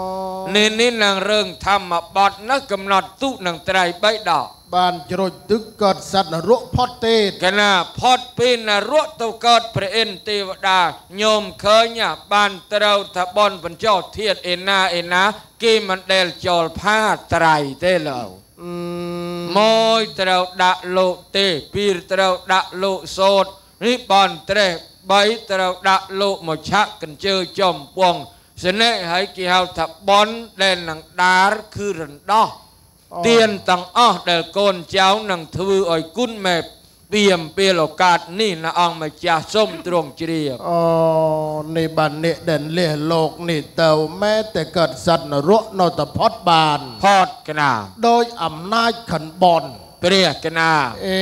នេះនេះនឹងរឿងធម្មបទនោះកំណត់ទុនឹងត្រៃបីដកបានជ្រុចទឹកកើតសត្វនរកផុតទេកណាផុតពីនរកទៅកើតព្រះឥន្ទទេវតាញោមឃើញបានត្រូវថាបនបញ្ចោធាតឯណាឯណា គេមិនដែលចោលផាត្រៃទេលោកអឺមួយត្រូវដាក់លោកទេពីរត្រូវដាក់លោកសោត នេះបនត្រេះបីត្រូវដាក់លោកមកឆាក់កញ្ជើចំពងស្នេះហើយគេហៅថាបនដែលនឹងដារគឺរំដោះទៀនទាំងអស់ដែលកូនចៅនឹងធ្វើឲ្យគុណមេពីអំពេលឱកាសនេះណាអង្គម្ចាស់សូមទ្រង់ជ្រាបអូនេះបាននេះដែលលះលោកនេះទៅម៉ែតែកើតសត្វនរកនៅតែផុតបានផតកណាដោយអំណាចខិនបន ព្រះកណាអេ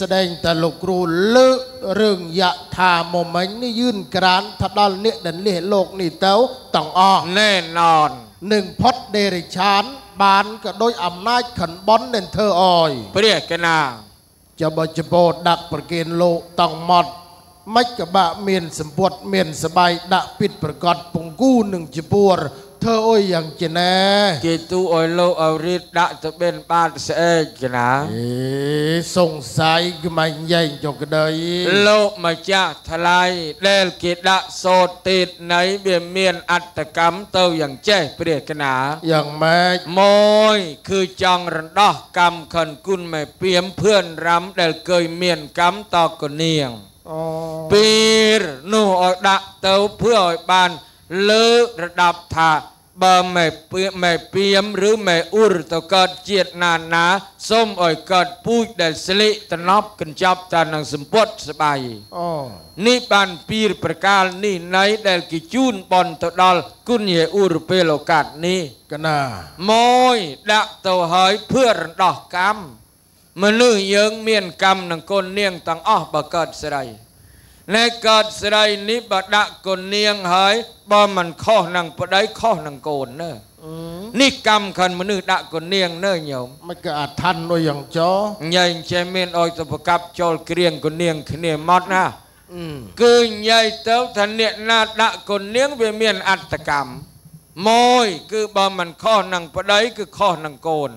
ស្ដែងតែលោកគ្រូលើករឿងយៈថាមកមិញនេះយឺនក្រានថាដល់នេះដែលលះលោកនេះទៅទាំងអស់ណែនอนនឹងផុតដេរិឆាន បានក៏ដោយអំណាចខិនបននឹងធ្វើអោយព្រះកណាចាំបើចពោ ដាក់ប្រគិនលោកតង់ម៉ត់មិនក៏បាក់មានសម្ពុតមាន សបាយដាក់ពិតប្រកបពង្គូនឹងជពួរ ធ្វើអុយយ៉ាងចេណែគេទូអុយលោកអរិទ្ធដាក់ទៅបិនបានស្អែកចេណាអេសង្ស័យក្មាញ់យ៉ែងចុកក្ដីលោកម្ចាស់ថ្លៃដែលគេដាក់សោតទេតណៃវាមានអត្តកម្មទៅយ៉ាងចេះព្រះកណាយ៉ាងម៉េចម៉យគឺចង់រំដោះកម្មខិនគុណមេពៀមភឿនរំដែលเคយមានកម្មតកនាងពីរនោះឲ្យដាក់ទៅព្រោះឲ្យបានលើករដាប់ថា បើមេពៀមេពៀមឬមេអ៊ុរទៅកើតជាតិណាណាសូមឲ្យកើតពូជដែលស្លិកតំណប់កញ្ចប់តានឹងសម្ពុតស្បៃអូនេះបានពីប្រការនេះណៃដែលគេជូនបនទៅដល់គុណយអ៊ុរពេលឱកាសនេះកណាម៉យដាក់ទៅឲ្យភឿរំដោះកម្មមនុស្សយើងមានកម្មនឹងគុណនាងទាំងអស់បើកើតស្រី ណែកើតស្រីនេះបើដាក់កូននាងហើយបើមិនខុសនឹងប្តីខុសនឹងកូនណើអឺនេះកម្មខិនមនុស្សដាក់កូននាងណើញោមមិនក៏អាថ័នដូចយ៉ាងចោញ៉ៃចេះមានអុយទៅប្រកាប់ចូលគ្រៀងកូននាងគ្នាមកណាអឺគឺញ៉ៃទៅថាអ្នកណាដាក់កូននាងវាមានអត្តកម្មមួយគឺបើមិនខុសនឹងប្តីគឺខុសនឹងកូន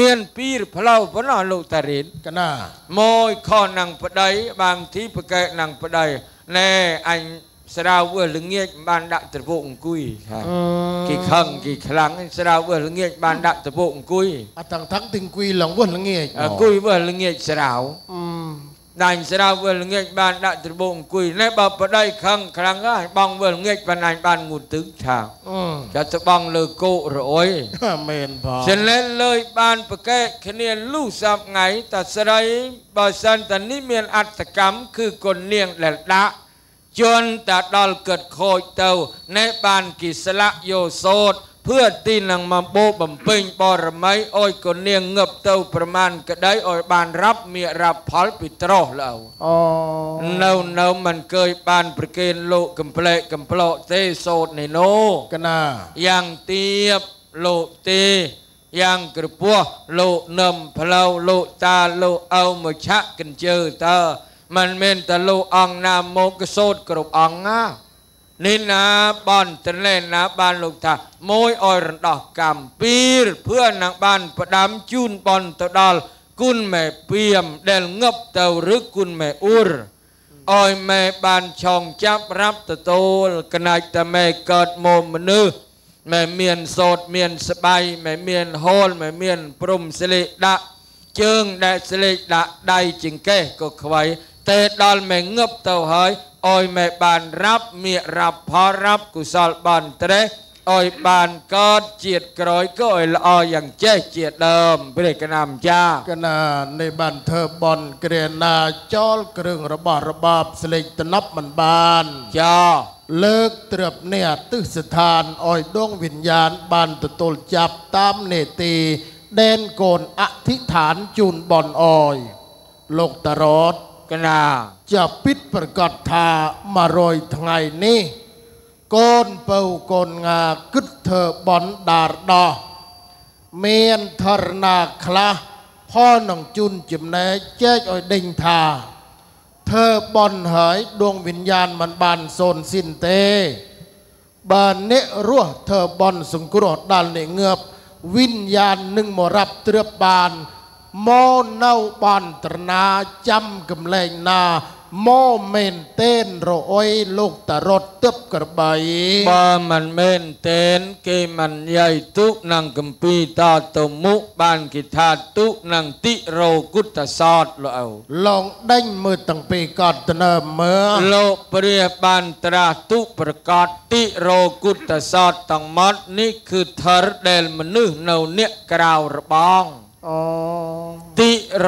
មានពីរផ្លូវប៉ុណ្ណោះលោកតារិនកណាមួយខុសនឹងប្តីបានទីប្រកែកនឹងប្តីណែអញស្រាវវើល្ងាចបានដាក់ត្រពុកអង្គុយហាអឺគេខឹងគេខ្លាំងស្រាវវើល្ងាចបានដាក់ត្រពុកអង្គុយអត់ទាំងទាំងទីងគួយឡើងវស់ល្ងាចអង្គុយវើល្ងាចស្រាវអឺ ដាញ់ស្រាវវើល្ងាចបានដាក់ត្រពុកអង្គុយណែបើប្តីខឹងខ្លាំងហើយបងវើល្ងាចបានអញបានងូតទឹកថាអឺចាត់ទៅបងលើគោករអុយមែនផងចលែនលើយបានប្រកែកគ្នាលុះសាប់ថ្ងៃតាស្រីបើសិនតានេះមានអត្តកម្មគឺគុណនាងដែលដាក់ជន់តាដល់កិតខូចទៅណែបានគិស្លាក់យោសោត เพื่อទីនឹងមកបោបំពេញបរមីអោយគុណនាងងឹបទៅប្រមាណក្តីអោយបានរាប់មារាប់ផលពីត្រោះលើ អូ នៅនៅមិនកើយបានប្រគេនលោកកំប្លែកកំប្លោកទេសោតនេះណូ កណា យ៉ាងទៀបលោកទេយ៉ាងក្រពោះលោកនឹមផ្លូវលោកតាលោកអោមកឆាក់កញ្ជើតើมันមានតែលោកអង្គណាមកកសោតគ្រប់អង្គណា នេះណាបនតលែណាបានលោកថាមួយអោយរំដោះកម្មពីរភឿននឹងបានផ្ដាំជូនបនទៅដល់គុណមេពៀមដែលងឹបទៅឬគុណមេអ៊ុរអោយមេបានឆောင်းចាប់រាប់ទទួលកណាច់តែមេកើតមកមនុស្សមេមានសោតមានស្បៃមេមានហូលមេមានព្រំស្លេកដាក់ជើងដែលស្លេកដាក់ដៃចង្កេះក៏ខ្វៃ តែដល់ម៉ែងឹបទៅហើយអោយម៉ែបានរាប់មៀករាប់ផលរាប់កុសលបានត្រេះអោយបានកើតជាតិក្រោយក៏អោយល្អយ៉ាងចេះជាដើមព្រះកណាមចាកណានៃបានធ្វើបនគ្រាណាចោលគ្រឿងរបស់របបស្លេកតំណប់មិនបានចាលើកត្រឹបនេះទិសស្ថានអោយដួងវិញ្ញាណបានទទួលចាប់តាមនេតិដែនកូនអធិដ្ឋានជូនបនអយលោកតរត កណាជាពិតប្រកាសថា100ថ្ងៃនេះ កូនពៅកូនងាគិតធ្វើបនដារដោះមានធរណាខ្លះផលនឹងជូនចំណែកចែកឲ្យដេញថាធ្វើបនហើយដួងវិញ្ញាណមិនបានសូនស៊ីនទេបើអ្នករស់ធ្វើបនសង្គ្រោះដល់អ្នកងើបវិញ្ញាណនឹងមករាប់ត្រៀបបាន មកនៅបានត្រណាចាំកំលែងណាមកមែនទេនរអុយលោកតរត់ទឹកក្របីបើមិនមែនទេនគេមិនយាយទុនឹងកំពីតទៅមុខបានគេថាទុនឹងតិរោគុតសោតលោកឪឡងដេញមើលទាំងពីរកតទៅនើមើលលោកព្រះបានត្រាស់ទុប្រកាសតិរោគុតសោតទាំងម៉ត់នេះគឺធរដែលមនុស្សនៅអ្នកក្រៅរបង ติโร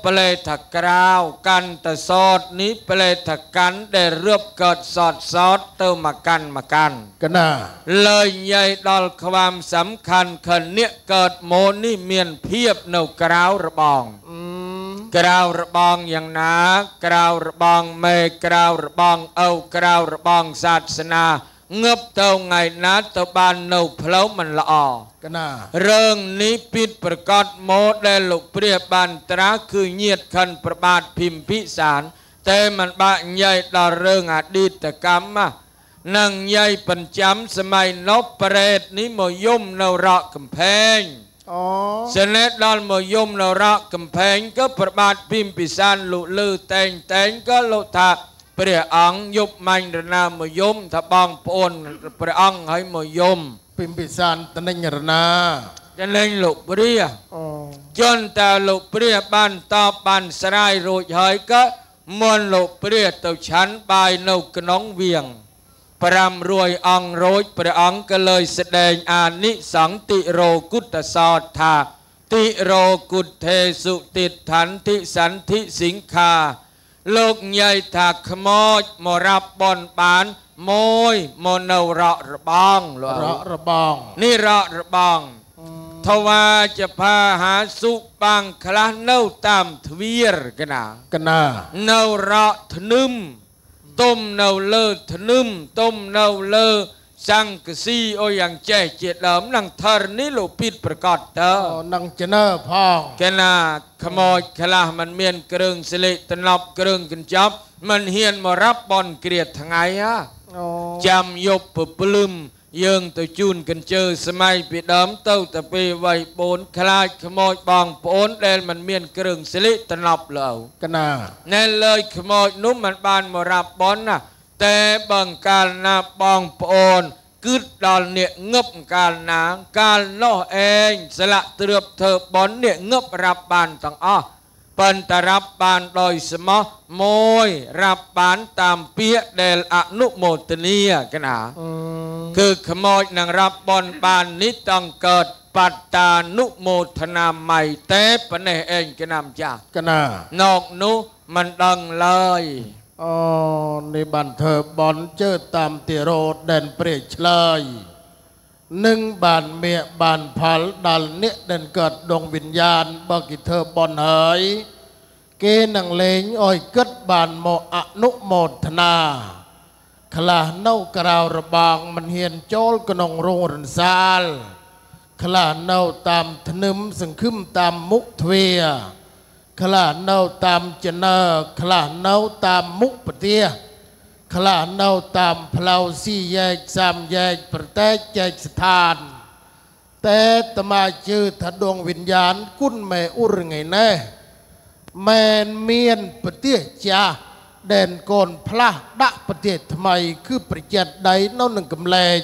เปลถกราวกันตะสอดนี้เปลถกันได้เรือบเกิดสอดสอดเติมมากันมากันก็น่ะเลยใหญ่ดอลความสำคัญคันเนี้ยเกิดโมนี่เมียนเพียบเนากราวระบองกราวระบองอย่างนากราวระบองเมกราวระบองเอากราวระบองศาสนา ងឹបទៅថ្ងៃណាទៅបាននៅផ្លូវមិនល្អកណារឿងនេះពិតប្រកបមកដែលលោកព្រះបានត្រាស់គឺញាតខិនប្របាទភិមពិសាន តែมันបាក់ញ៉ៃដល់រឿងអតីតកម្មណានឹងញ៉ៃបញ្ចាំសម័យនប់ប្រេតនេះមកយំនៅរកកំផែងអូសនេតដល់មកយំនៅរកកំផែងក៏ប្របាទភិមពិសានលោកលឺតែងតែងក៏លោកថា ព្រះអង្គយប់មាញ់រណាមកយំថាបងប្អូនព្រះអង្គឲ្យមកយំពិមពិសានតនិញរណាចលែងលោកព្រះអូចនតើលោកព្រះបានតបបានស្រាយរួចហើយក៏មុនលោកព្រះទៅឆាន់បាយនៅក្នុងវាង500អង្គរួចព្រះអង្គក៏លើយស្ដែងអានិសង្ឃតិរោគុតសោតថាតិរោគុតទេសុតិដ្ឋន្តិសន្ធិសិង្ខា លោកញាយថាខ្មោចមករាប់បនបានមួយមកនៅរករបងលោករករបងនេះរករបងថវាចផាហាសុបាំងខ្លះនៅតាមទ្វារកណាកណានៅរកធ្នឹមទុំនៅលើធ្នឹមទុំនៅលើ សង្កស៊ីអូយ៉ាងចេះជាដើមនឹងធរនេះលោកពីតប្រកាសតើ អូនឹងចនើផង កណាខ្មោចខ្លះมันមានគ្រឿងស្លេកតំណប់គ្រឿងកញ្ចប់มันហ៊ានមករាប់បនគ្រាថ្ងៃហ่า អូ ចាំយប់ពព្រលឹមយើងទៅជូនកញ្ជើសម័យពីដើមទៅទៅពេលវ័យបូនខ្លាចខ្មោចបងប្អូនដែលมันមានគ្រឿងស្លៀកតំណប់លើ កណា ណែលើយខ្មោចនោះมันបានមករាប់បនណា តែបើកាលណាបងប្អូនគឺដល់អ្នកងឹបកាលណាកាលនោះឯងស្លាក់ទ្រឿបធ្វើបនអ្នកងឹបរាប់បានទាំងអស់ប៉ុន្តែរាប់បានដោយស្មោះមួយរាប់បានតាមពាក្យដែលអនុមោទនីកណាគឺខ្មោចនឹងរាប់បនបាននេះតង្កើតបតានុមោទនាមៃតែប៉ុណ្ណេះឯងកណាម្ចាស់កណានោកនោះមិនដឹងឡើយ អូនេះបានធ្វើបនជើតាមទីរោដែនព្រះឆ្លើយនឹងបានមេបានផលដល់អ្នកដែលកើតដងវិញ្ញាណបើគេធ្វើបនហើយគេនឹងលេងអោយគិតបានមកអនុមោទនាខ្លះនៅក្រៅរបងមិនហ៊ានចូលក្នុងរោងរំសាលខ្លះនៅតាមធ្នឹមសង្ឃឹមតាមមុខទ្វារ ខ្លះនៅតាមចនើខ្លះនៅតាមមុខប្រទាខ្លះនៅតាមផ្លូវស៊ីយែកសាមយែកប្រតែកចែកស្ថាន តែតមាជឿថាដួងវិញ្ញាណគុណមេអ៊ុរងៃណែមែនមានប្រទេសចាស់ដែនកូនផ្លាស់ដាក់ប្រទេសថ្មី គឺប្រជិតដីនៅនឹងកំលែង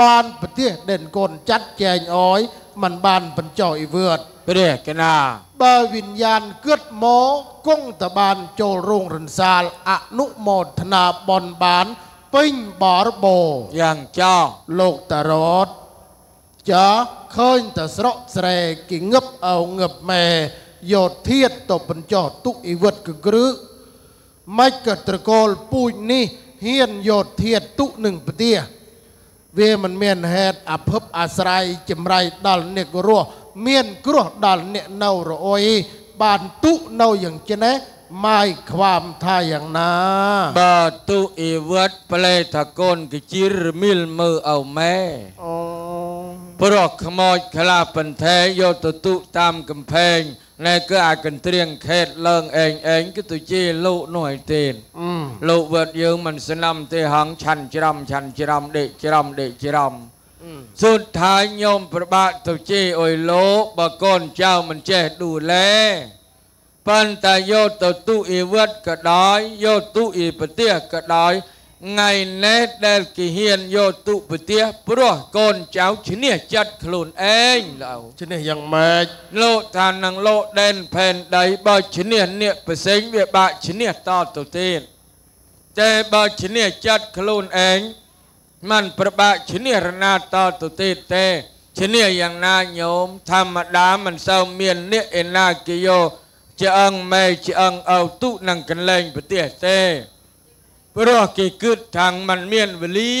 បានប្រទេសដែនកូនចាត់ចែងអោយมันបានបញ្ចុះអ៊ីវឿតព្រះកណាបើវិញ្ញាណគិតមកគង់តបានចូលរោងរំសាលអនុមោទនាបនបានពេញបរបរយ៉ាងចោលោកតារតចាឃើញតែស្រកស្រែគេងឹបអោងឹបម៉ែយោធាតទៅបញ្ចុះទុអ៊ីវិតកក្រឹមិនក៏ត្រកូលពូជនេះហ៊ានយោធាតទុនឹងប្រទា វាមិនមានហេតុអភពអាស្រ័យចម្រៃដល់អ្នករស់មានគ្រោះដល់អ្នកនៅរអុយបានទុនៅយ៉ាងចេះណាម៉ាយខ្វាមថាយ៉ាងណាបាទទុអ៊ីវត្តប្លែថាកូនគជីរមីលមើអោម៉ែអូប្រុសខ្មោចខ្លាបន្ថែយកទៅទុតាមកំផែង ណែគឺអាកន្ត្រៀងខេតឡើងឯងឯងគឺទៅជាលោកនោះឯទេនអឺលោកវត្តយើងមិនស្នំទេហងឆាន់ច្រំឆាន់ច្រំដេកច្រំដេកច្រំអឺសុទ្ធថាញញោមប្របាក់ទៅជេអុយលោកបើកូនចៅមិនចេះឌូឡែប៉ុន្តែយកទៅទុអ៊ីវត្តក៏ដោយយកទុអ៊ីប្រទេសក៏ដោយ ថ្ងៃនេះដែលគេហ៊ានយកទុប្រទេសព្រោះកូនចៅឈ្នះចិត្តខ្លួនឯងឡើយជំនេះយ៉ាងម៉េចលោកថានឹងលោកដែនផែនដីបើឈ្នះនេះប្រសេងវាបាក់ឈ្នះតទៅទៀតតែបើឈ្នះចិត្តខ្លួនឯងมันប្របាក់ឈ្នះរណាតទៅទៀតទេឈ្នះយ៉ាងណាញោមធម្មតាមិនសូវមានអ្នកឯណាគេយកឆ្អឹងម៉ែឆ្អឹងអោទុនឹងកន្លែងប្រទេសទេ ព្រោះគេគិតថាมันមានវេលា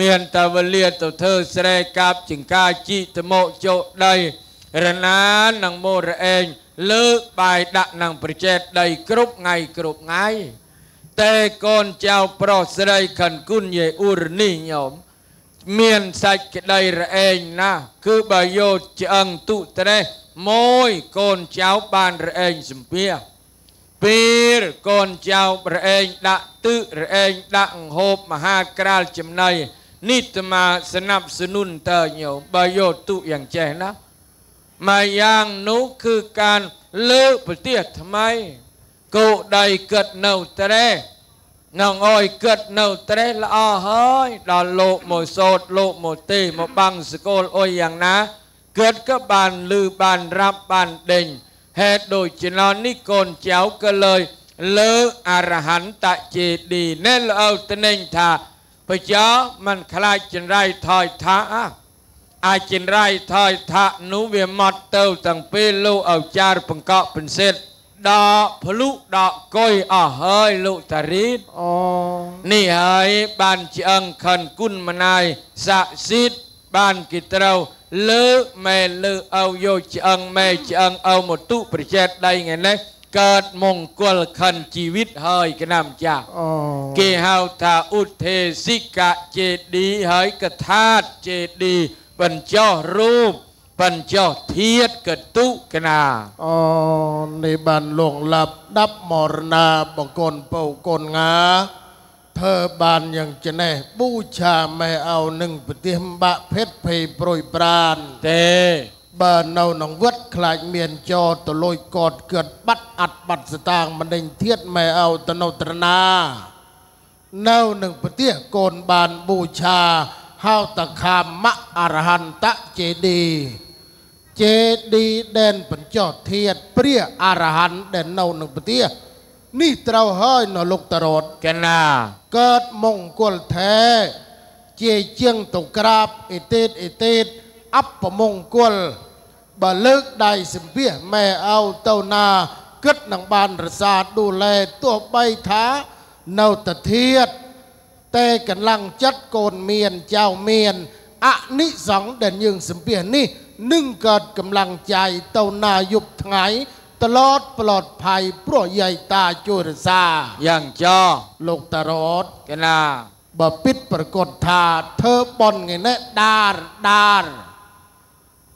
មានតែវេលាទៅធ្វើស្រែកាប់ចង្ការជីកតមកចុដីរណានឹងមរឯងលើកបាយដាក់នឹងប្រជែតដីគ្រប់ថ្ងៃគ្រប់ថ្ងៃតែកូនចៅប្រុសស្រីខិនគុណយាយអ៊ូរនីញោមមានសាច់ក្តីរឯងណាស់គឺបើយកឆ្អឹងទុត្រេះមួយកូនចៅបានរឯងសំភារ ពេលកូនចៅរឯងដាក់ទឺរឯងដាក់អង្ហូបមហាក្រាលចំណៃនេះតមាស្នាប់សនុនតើញោមបើយកទុយ៉ាងចេះណាមួយយ៉ាងនោះគឺការលើកប្រទេសថ្មីគោដៃគិតនៅត្រេះនងអើយគិតនៅត្រេះល្អហើយដល់លោកមកសោតលោកមកទេមកបាំងសកលអុយយ៉ាងណាគិតក៏បានលឺបានរាប់បានដេញ ហេតុដូច្នោះនេះកូនចៅក៏លើយលើអរហន្តចេទីណែលើតនេងថាបច្ចោមិនខ្លាចចិនរៃថយថាអាចចិនរៃថយថានោះវាមកទៅទាំងពេលលោកអោចារបង្កក់ពិសិដ្ឋដកភ្លុដកកុយអស់ហើយលោកតារីតអូនេះហើយបានឆ្អឹងខិនគុណម្នាយស័ក្តិសិទ្ធិ បានគេត្រូវលើកម៉ែលើកអោយកឆ្អឹងម៉ែឆ្អឹងអោមកទុប្រជែតដៃថ្ងៃនេះកើតមង្គលខិនជីវិតហើយកណាំចាស់អូគេហៅថាឧទ្ធេសិកៈចេទីហើយកថាតចេទីបញ្ចោះរូបបញ្ចោះធាតកតុកណាអូនេះបានលងលាប់ដាប់មរណាបង្គនពៅកូនងា ធ្វើបានយ៉ាងចេះប៊ូឆាម៉ែអោនឹងប្រទេសបាក់ភេទភ័យប្រួយប្រានទេបើនៅក្នុងវត្តខ្លាចមានចោតលួយកតគិតបាត់អត់បាត់ស្តាងមិនដេញធៀតម៉ែអោទៅនៅត្រណានៅនឹងប្រទេសកូនបានប៊ូឆាហៅតខាមៈអរហន្តចេទីចេទីដែនបញ្ចោធៀតព្រះអរហន្តដែលនៅនឹងប្រទេស នេះត្រូវហើយនៅលោកតរតកណាកើតមង្គលថែជាជាងទៅក្រាបអេតេតអេតេតអបមង្គលបើលើកដៃសំភាសម៉ែអោទៅណាគិតនឹងបានរសាដូលែទោះបីថានៅតធៀតតែកលាំងចិត្តកូនមានចៅមានអនិសង្ឃដែលយើងសំភាសនេះនឹងកើតកម្លាំងใจទៅណាយប់ថ្ងៃ តលอดปลอดภัยព្រោះយាយតាជួយរសា យ៉ាងចោ លោកតារត កណា បើពិតប្រកฏថាធ្វើបន់ថ្ងៃនេះដារដារ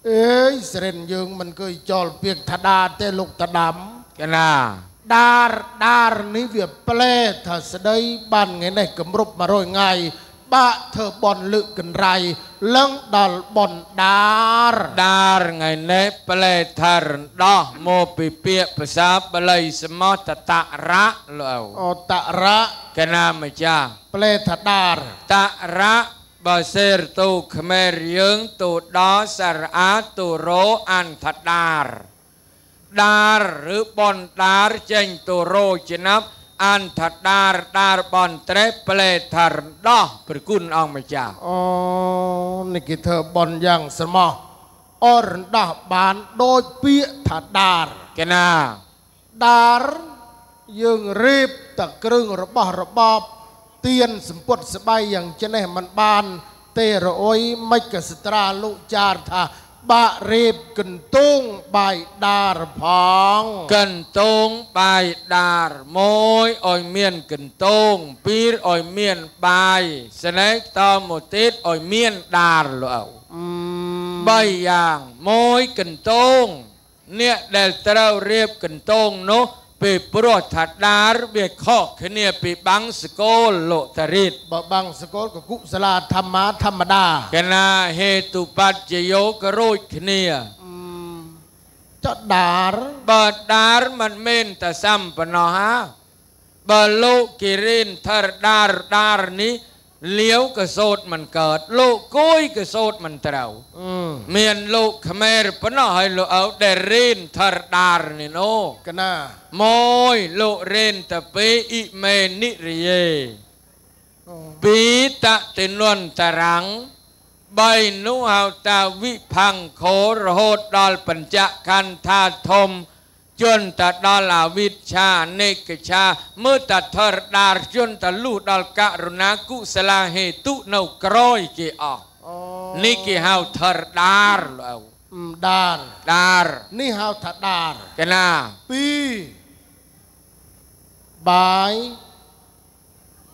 អេយស្រិនយើងមិនเคยចោលពាក្យថាដារទេលោកតាដាំ កណា ដារដារនេះវាផ្លែថាស្ដីបានថ្ងៃនេះគម្រប់100ថ្ងៃ បាក់ធ្វើបន់លើកកន្រៃលឹងដល់បន់ដារដារថ្ងៃនេះប្លែថារំដោះមកពីពាក្យភាសាបាលីសមតតរៈលោអតរៈកណាម្ចាស់ផ្លែថាដារតរៈបើសេរទូខ្មែរយើងទូដល់សារអាទូរោអន្តដារដារឬបនដារចេញទូរោឆ្នាំ អន្តដារដារបនត្រេប្លែថារំដោះព្រះគុណអង្គម្ចាស់អូនេះគេធ្វើបន់យ៉ាងស្រមោះអររំដោះបានដូចពាក្យថាដារកណាដារយើងរៀបតគ្រឿងរបស់របបទៀនសម្ពុតស្បៃយ៉ាងចេះមិនបាន ទេរអុយមិនក៏ស្ត្រាលោកចារថា បាក់រៀបកន្ទងបាយដារផងកន្តងបាយដារមួយឲ្យមានកន្តងពីរឲ្យមានបាយស្នេហ៍តមកទៀតឲ្យមានដារលោកឪអឺបីយ៉ាងមួយកន្តងអ្នកដែលត្រូវរៀបកន្តងនោះ ពេលព្រោះថាដារវាខុសគ្នាពីបាំងសកលលោកតារិតបើបាំងសកលក៏គុសាលាធម្មាធម្មតាកណាហេតុបច្ចយោក៏រួចគ្នាអឺចុះដារបើដារមិនមែនតែសំប៉ុណ្ណោះហាបើលោកគិរិនធរដារដារនេះ លាវក៏សូត្រមិនកើតលោកគួយក៏សូត្រមិនត្រូវអឺមានលោកខ្មែរប៉ុណ្ណោះហើយលោកអោដែលរៀនធរដារនេះណូកណាមួយលោករៀនតែពីអ៊ីមេនិរិយេពីតតិនន្តរាំងបីនោះហៅតាវិផង្ខោរហូតដល់បញ្ចកណ្ថាធំ ជន់តដល់អវិជ្ជានេកឆាមើលតធរដារជន់តលុះដល់ករុណាគុសលាហេតុនៅក្រោយគេអស់អូនេះគេហៅធរដារលោកអឺដារដារនេះហៅថាដារកណា2បាយ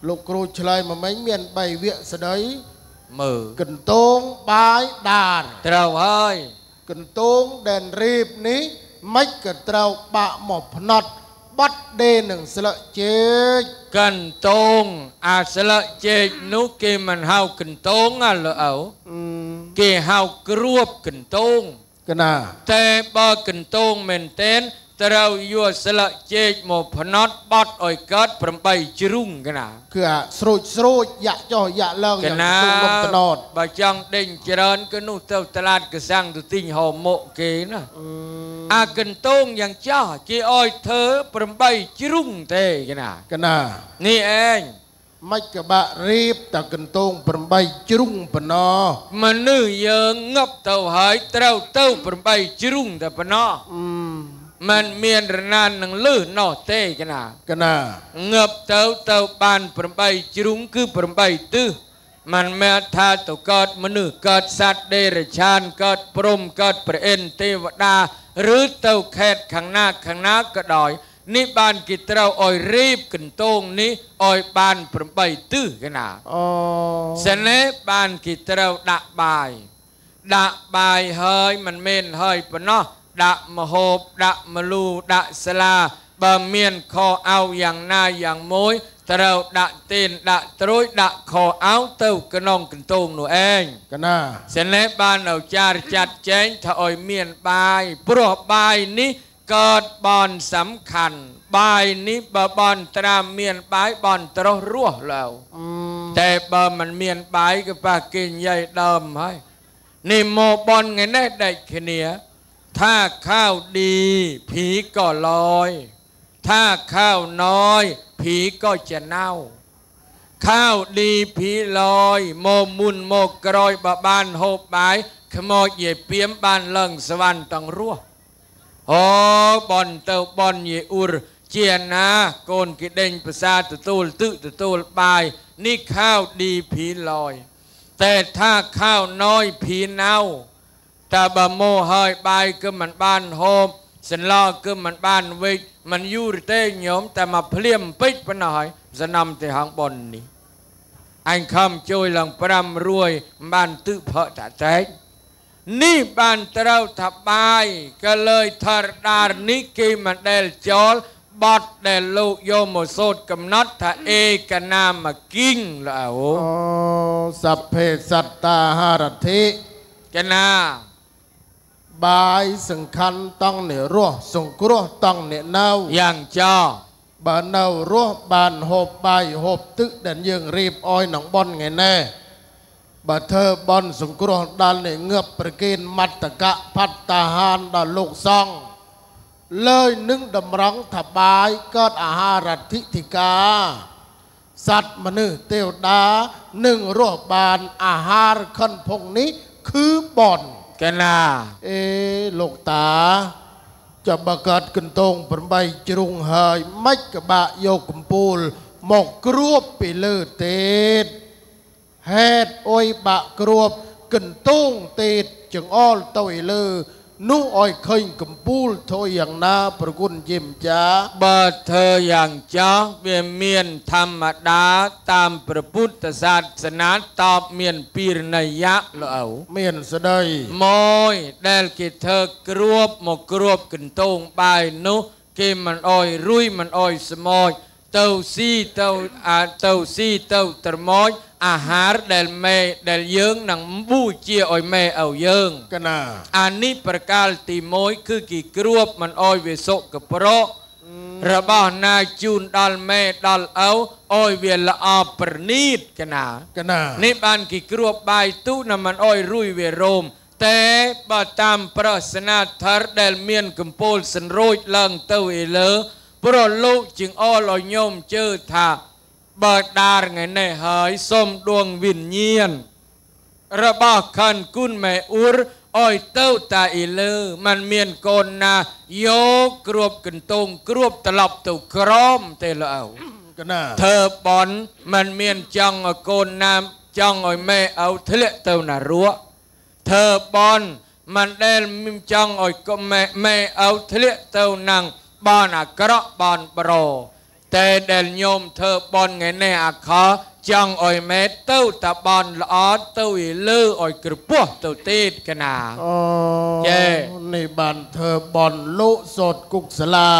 លោកគ្រូឆ្លើយមកមិញមាន3វគ្គស្ដីមើលកន្ទងបាយដារត្រូវហើយកន្ទងដែលរៀបនេះ មិនក៏ត្រូវបាក់មកផ្នត់បាត់ដេនឹងស្លឹកចេកកន្តងអាស្លឹកចេកនោះគេមិនហៅកន្តងអាលោកឪអឺគេហៅគ្រួបកន្តងកណាតែបើកន្តងមែនតែន ត្រូវយកស្លឹកចេកមកផ្នត់បត់ឲ្យកើត8ជ្រុងកណាគឺអាស្រូចស្រូចយ៉ាក់ចុះយ៉ាក់ឡើងកយ៉ាងណាក្នុងមុខត្នោតបើចង់ដេញច្រើនក៏នោះទៅតឡាតកសាំងទៅទិញហោមកគេណាអឺអាកន្តងយ៉ាងចាស់គេឲ្យធ្វើ8ជ្រុងទេកណាកណានេះឯងមិនក៏បាក់រៀបតែកន្ទង8ជ្រុងប៉ុណ្ណោះមនុស្សយើងងប់ទៅហើយត្រូវទៅ8ជ្រុងតែប៉ុណ្ណោះ មិនមានរណាននឹងលឺនោះទេកណាកណាងើបទៅទៅបាន8ជ្រុងគឺ8ទិសមិនមែនថាទៅកើតមនុស្សកើតសត្វដេរឆានកើតព្រំកើតព្រះឥន្ទទេវតាឬទៅខេតខាងណាខាងណាក៏ដោយនេះបានគេត្រូវឲ្យរៀបកន្ទងនេះឲ្យបាន8ទិសកណាអូសិននេះបានគេត្រូវដាក់បាយដាក់បាយហើយមិនមែនហើយប៉ុណ្ណោះ ដាក់មហូបដាក់មលូដាក់ស្លាបើមានខោអៅយ៉ាងណាយ៉ាងមួយត្រូវដាក់ទៀនដាក់ត្រួយដាក់ខោអៅទៅក្នុងកន្ទងនោះឯងកណាសិននេះបានឪចារចាត់ចែងថាឲ្យមានបាយព្រោះបាយនេះកើតបនសំខាន់បាយនេះបើបនត្រាមានបាយបនត្រោះរស់ឡើវអឺតែបើมันមានបាយក៏ប៉ះគេនិយាយដើមហើយនេះមកបនថ្ងៃនេះដាច់គ្នា ថាข้าวดี ผีก็ลอย ถ้าข้าวน้อย ผีก็จะเน่า ข้าวดีผีลอย โมมุนโมกรอยบะบานโฮบบาย ขโมยเหยียเปียมบานเลิงสวรรค์ตังรั่วโอ้บอนเต้าบอนเหยอุรเจียนนะโกนกิเด้งภาษาตุตูลตึตุตูลบาย นี่ข้าวดีผีลอย แต่ถ้าข้าวน้อยผีเน่า តែបើមកហើយបាយគឺមិនបានហូបសន្លគឺមិនបានវិចមិនយូរទេញោមតែមកភ្លៀមពេជ្រប៉ុណ្ណោះហើយសនំទៅហងប៉ុននេះអញខំជួយឡើង5រួយមិនបានទិផតតែកនេះបានត្រូវថាបាយក៏លើយធរដារនេះគេមិនដែលចោលបត់ដែលលោកយកមកសូត្រកំណត់ថាអេកណាមគិងឡើអូអូសព្ភេសត្តាហារធិកណា បាយសង្ខាន់តង់និរោះសង្គ្រោះតង់និនៅយ៉ាងចោបើនៅរស់បានហូបបាយហូបទឹកដែលយើងរៀបអោយក្នុងប៉ុនថ្ងៃនេះបើធ្វើប៉ុនសង្គ្រោះដល់នេះងើបប្រគិនមត្តកៈផត្តតាហានដល់លោកសង្ឃលើយនឹងតម្រង់ថាបាយកើតអាហារធិធិកាសត្វមនុស្សទេវតានឹងរស់បានអាហារខិនភុងនេះគឺប៉ុន កណាអេលោកតាចាំបើកើតកន្តង8ជ្រុងហើយមិនក៏បាក់យកកំពូល មកគ្រួបពីលើទេតហេតុអុយបាក់គ្រួបកិនតងទេតចង្អល់ទៅឯលើ នោះឲ្យឃើញកំពូលធ្វើយ៉ាងណាប្រគុណជាម្ចាស់បើធ្វើយ៉ាងចោះវាមានធម្មតាតាមព្រះពុទ្ធសាសនាតបមានពីរណយៈលោកឪមានស្ដីមួយដែលគេធ្វើគ្រួបមកគ្រួបកន្ទងបាយនោះគេមិនអោយរួយមិនអោយស្មោចទៅស៊ីទៅអាទៅស៊ីទៅត្រមោច អាហារដែលមេដែលយើងនឹងបូជាឲ្យមេឲ្យយើងកណាអានេះប្រកាលទី1គឺគេគ្រួបមិនអោយវាសុកប្រករបស់ណាជូនដល់មេដល់ឪអោយវាល្អប្រណីតកណាកណានេះបានគេគ្រួបបាយទូណាមិនអោយរួយវារោមតែបើតាមប្រសនាធរដែលមានកម្ពូលសន្រួចឡើងទៅឯលើព្រោះលោកជាងអលឲ្យញោមជើថា បើដារថ្ងៃនេះហើយសូមដួងវិញ្ញាណរបស់ខាន់គុណមេអ៊ូរអោយទៅតាអ៊ីលើมันមានកូនណាយកគ្រួបកន្ទងគ្រួបត្រឡប់ទៅក្រមទេលោកឪ កណា ធ្វើបន់มันមានចង់ឲ្យកូនណាមចង់ឲ្យម៉ែឪធ្លាក់ទៅនរកធ្វើបន់มันដែលមានចង់ឲ្យកុំម៉ែម៉ែឪធ្លាក់ទៅនឹងបនអាក្រក់បនប្រ តែដែលញោមធ្វើបន់ថ្ងៃនេះអាខោចង់ឲ្យម៉ែទៅតាបនល្អទៅឲ្យលើឲ្យក្រពោះទៅទៀតកណាអូចេនេះបានធ្វើបនលោកសោតគុកសាលា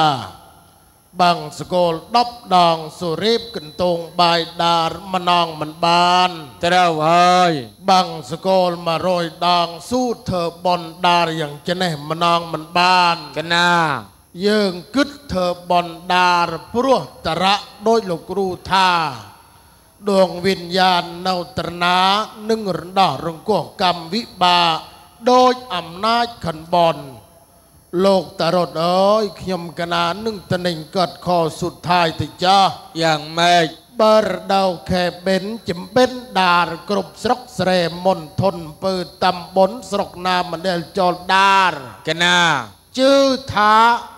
បាំងសកល10ដងសុរៀបកន្ទងបាយដារម្នងមិនបានត្រូវហើយបាំងសកល100ដងស៊ូធ្វើបនដារយ៉ាងចេះម្នងមិនបានកណា យើងគិតធ្វើបណ្ដារព្រោះតរៈដោយលោកគ្រូថាដងវិញ្ញាណនៅត្រណានឹងរំដោះរង្គោះកម្មវិបាកដោយអំណាចខនបនលោកតរតអើយខ្ញុំកណាននឹងតនិញកាត់ខសុទ្ធាយទៅចាស់យ៉ាងម៉េចបើរដូវខែបិនចំបិនដារគ្រប់ស្រុកស្រែមុនធនអំពើតំបន់ស្រុកណាមណ្ឌលចលដារកណា ជឿថា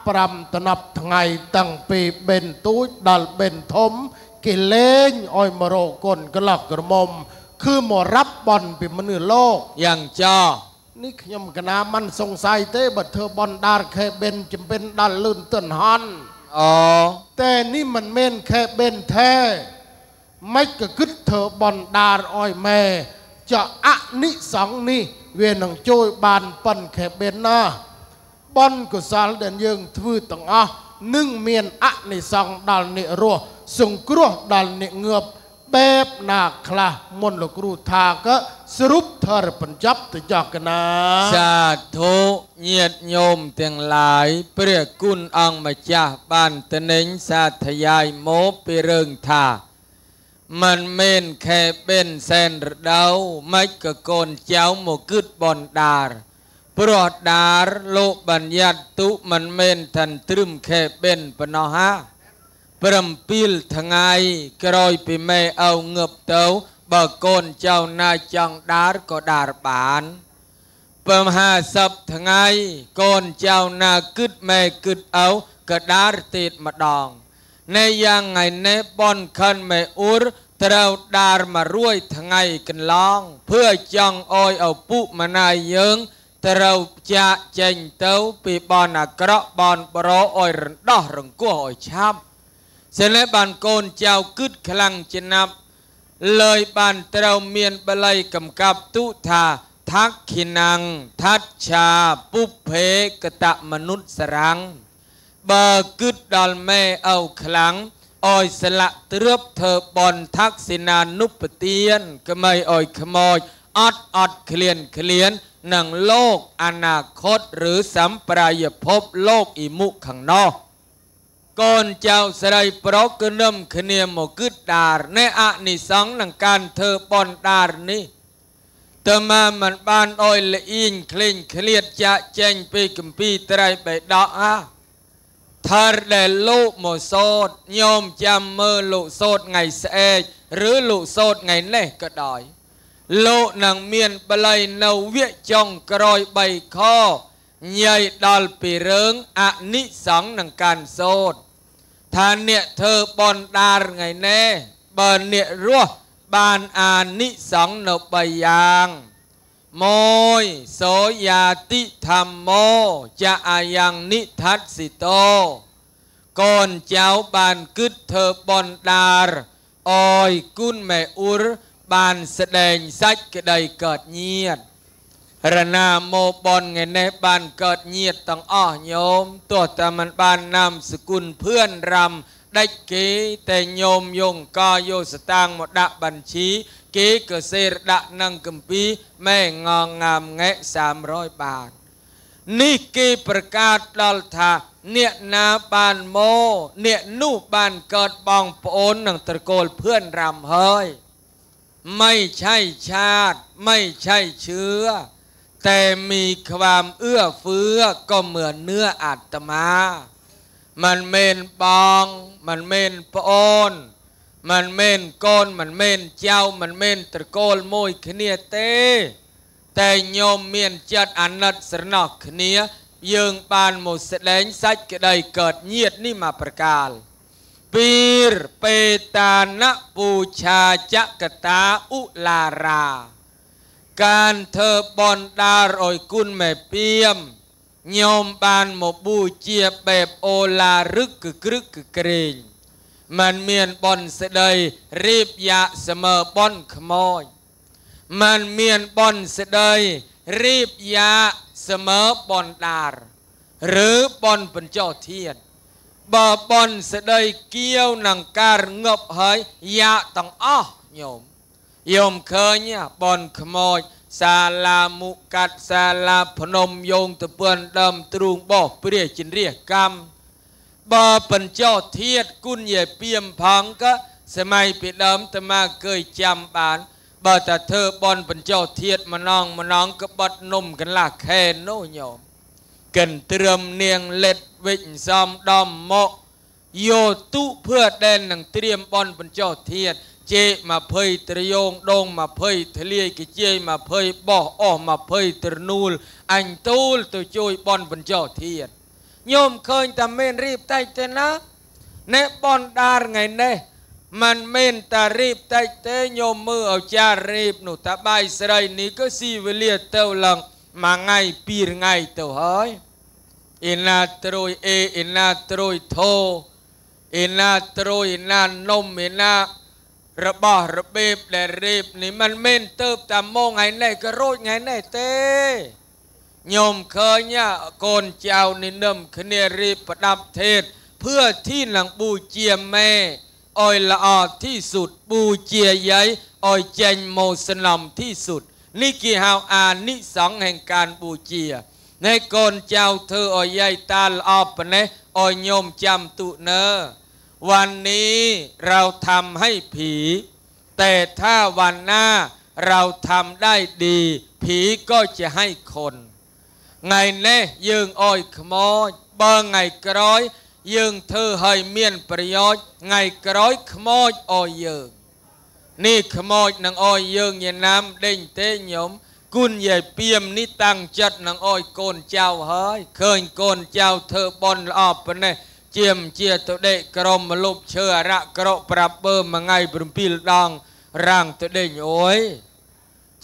5តំណប់ថ្ងៃតាំងពីបិនទូចដល់បិនធំ គេលេងឲ្យមករកគុណក្លោះក្រមុំ គឺមករាប់បន់ពីមនុស្សលោកយ៉ាងចោនេះខ្ញុំកណាមិនសង្ស័យទេបើធ្វើបន់ដារខេបិនចំបិនដល់លឿនទិនហន់អូតែនេះមិនមែនខេបិនទេមិនក៏គិតធ្វើបន់ដារឲ្យម៉ែចុះអនិសង្ឃនេះ វានឹងជួយបានប៉ុនខេបិនណា បន់កុសលដែលយើងធ្វើទាំងអស់នឹងមានអនិសង្ឃដល់អ្នករស់សង្គ្រោះដល់អ្នកងើបបែបណាខ្លះមុនលោកគ្រូថាក៏សរុបធរបញ្ចប់ទៅចោះកណាសាធុញាតញោមទាំងឡាយព្រះគុណអង្គម្ចាស់បានតនេញសាធយាយមកពីរឿងថាมันមែនខែបិនសែនរដូវមិនក៏កូនចៅមកគិតបនដារ ព្រោះដារលោកបញ្ញត្តិទុមិនមែនថានត្រឹមខេបិនប៉ុណ្ណោះហា7ថ្ងៃក្រោយពីមេអោងើបទៅបើកូនចៅណាចង់ដារក៏ដារបាន50ថ្ងៃកូនចៅណាគិតមេគិតអោក៏ដារទេតម្ដងនៃយ៉ាងថ្ងៃនេះបនខិនមេអ៊ុរត្រូវដារ100ថ្ងៃកន្លង พื่อចង់អោយឪពុកម្នាយយើង ត្រូវចាកចេញទៅពីបនអាក្រក់បនបរោអោយរំដោះរង្គោះអោយឆាប់សិនបានកូនចៅគិតខ្លាំងចំណាប់លើយបានត្រូវមានបល័យកំកាប់ទុថាថាក់ខិណាំងថាត់ឆាពុភេកតមនុស្សសរាំងបើគិតដល់ម៉ែឪខ្លាំងអោយស្លាក់ទ្របធ្វើបនថាក់សិនានុពទានក្មៃអោយខ្មោចអត់អត់ឃ្លានឃ្លាន នឹងលោកអនាគតឬសម្ប្រាយភពលោកអ៊ីមុខខាងនោះកូនចៅស្រីប្រុសគឺនឹមគ្នាមកគិតដារនៃអនិសង្ឃនឹងការធ្វើបនដារនេះតើមកមិនបានអោយលអៀងក្លែងឃ្លៀតចាក់ចែងពីកម្ពីត្រៃបេដកហាថាដែលលោកមកសោតញោមចាំមើលលោកសោតថ្ងៃស្អែកឬលោកសោតថ្ងៃនេះក៏ដោយ លោកនឹងមានបល័យនៅវគ្គចុងក្រោយ3ខញ៉ៃដល់ពីរឿងអនិសង្ឃនឹងការសោតថាអ្នកធ្វើបនដារថ្ងៃនេះបើអ្នករស់បានអានិសង្ឃនៅ3យ៉ាងមួយសោយាតិធម្មោចអាយ៉ាងនិថាត់សិតោកូនចៅបានគិតធ្វើបនដារអោយគុណមេអ៊ុរ បានស្ដែងសាច់ក្តីកើតញាតរណាមកបនថ្ងៃនេះបានកើតញាតទាំងអស់ញោមទោះតែมันបាននាមសគុណភឿនរំដាច់គេតែញោមយងកយោស្តាងមកដាក់បញ្ជី គេក៏សេរដាក់នឹងកម្ពីម៉ែងងងាមងែ300បាតនេះគេប្រកាសដល់ថាអ្នកណាបានមកអ្នកនោះបានកើតបងប្អូននឹងត្រកូលភឿនរំហើយ ไม่ใช่ชาติ ไม่ใช่เชื้อ แต่มีความเอื้อเฟื้อก็เหมือนเนื้ออัตมา มันเม่นปอง มันเม่นปอนมันเม่นก้นมันเม่นเจ้ามันเม่นตะโกนมวยขเนียเต้แต่โยมเมียนจัดอันนัดสนอกขเนียยืงปานหมดแสดงสักกระไดเกิดเยียดนี่มาประกาศ ពីរបេតានពូឆាចកតាឧឡារា ការធ្វើបនដារឲ្យគុណមេពីមញោមបានមកបូជាបែបអូឡារឹកគឺក្រឹកគឺក្រែងมันមានបនស្ដីរៀបយ៉ាเสมอบនខ្មោចมันមានបនស្ដីរៀបយ៉ាเสมอบនដារឬបនបញ្ចោធាត បើបនសេដីគៀវនឹងការងប់ហើយយ៉ាទាំងអស់ញោមយមឃើញបនខ្មោចសាលាមុកាត់សាលាភ្នំយោងទៅពឿនដើមទ្រូងបោះព្រះជន្រះកម្មបើបញ្ចោធៀតគុណយាយពីមផងក៏សម័យពីដើមតាមាកើយចាំបាន បើតាធ្វើបនបញ្ចោធៀតម្ណងម្ណងក្បត់នំកន្លះខែនោះញោម កិនទ្រឹមនាងលេតវិជ្ជសំដំមកយោទុភឿដែននឹងត្រៀមបនបញ្ចុះធាតជេ20ត្រយងដង20ធ្លាយគេជេ20បោះអស់20ត្រនូលអញទូលទៅជួយបនបញ្ចុះធាតញោមឃើញតែមានរៀបតែទេណាអ្នកបនដារថ្ងៃនេះមិនមែនតារៀបតែទេញោមមើលឲ្យចារៀបនោះតាបាយស្រីនេះក៏ស៊ីវេលាទៅឡើងមួយថ្ងៃពីរថ្ងៃទៅហើយ อินาตรุยเออินาตรุยโทอินาตรุยนานนมอินาระบาระเบบแดรีบนี่มันเม่นเติบต่มโมงไงไหนก็รู้ไงไหนเต้โยมเคยเนี่ยโกนเจ้านินมคณีรีบประดับเทศ เพื่อที่หลังบูเจียแม่ออยละออที่สุดบูเจียยัยออยเจงโมสนมที่สุด นี่กี่ฮาวอานิสังแห่งการบูเจีย នៃកូនចៅធ្វើឲ្យយាយតាល្អប៉ុណ្ណេះឲ្យញោមចាំទុនើวันนี้เราทำให้ผี แต่ถ้าวันหน้าเราทำได้ดี ผีก็จะให้คนថ្ងៃនេះយើងអោយខ្មោចបើថ្ងៃក្រោយយើងធ្វើឲ្យមានប្រយោជន៍ថ្ងៃក្រោយខ្មោចអោយយើងនេះខ្មោចនឹងអោយយើងញាណាមដេញទេញោម គុណយាយពៀមនេះតាំងចិត្តនឹងអោយកូនចៅហើយឃើញកូនចៅធ្វើបន់ល្អប៉ុណ្ណេះជាមជាទៅដេកក្រមមលុបឈើអរៈក្រកប្រាប់បើមួយថ្ងៃ7ដងរាំងទៅដេញអើយ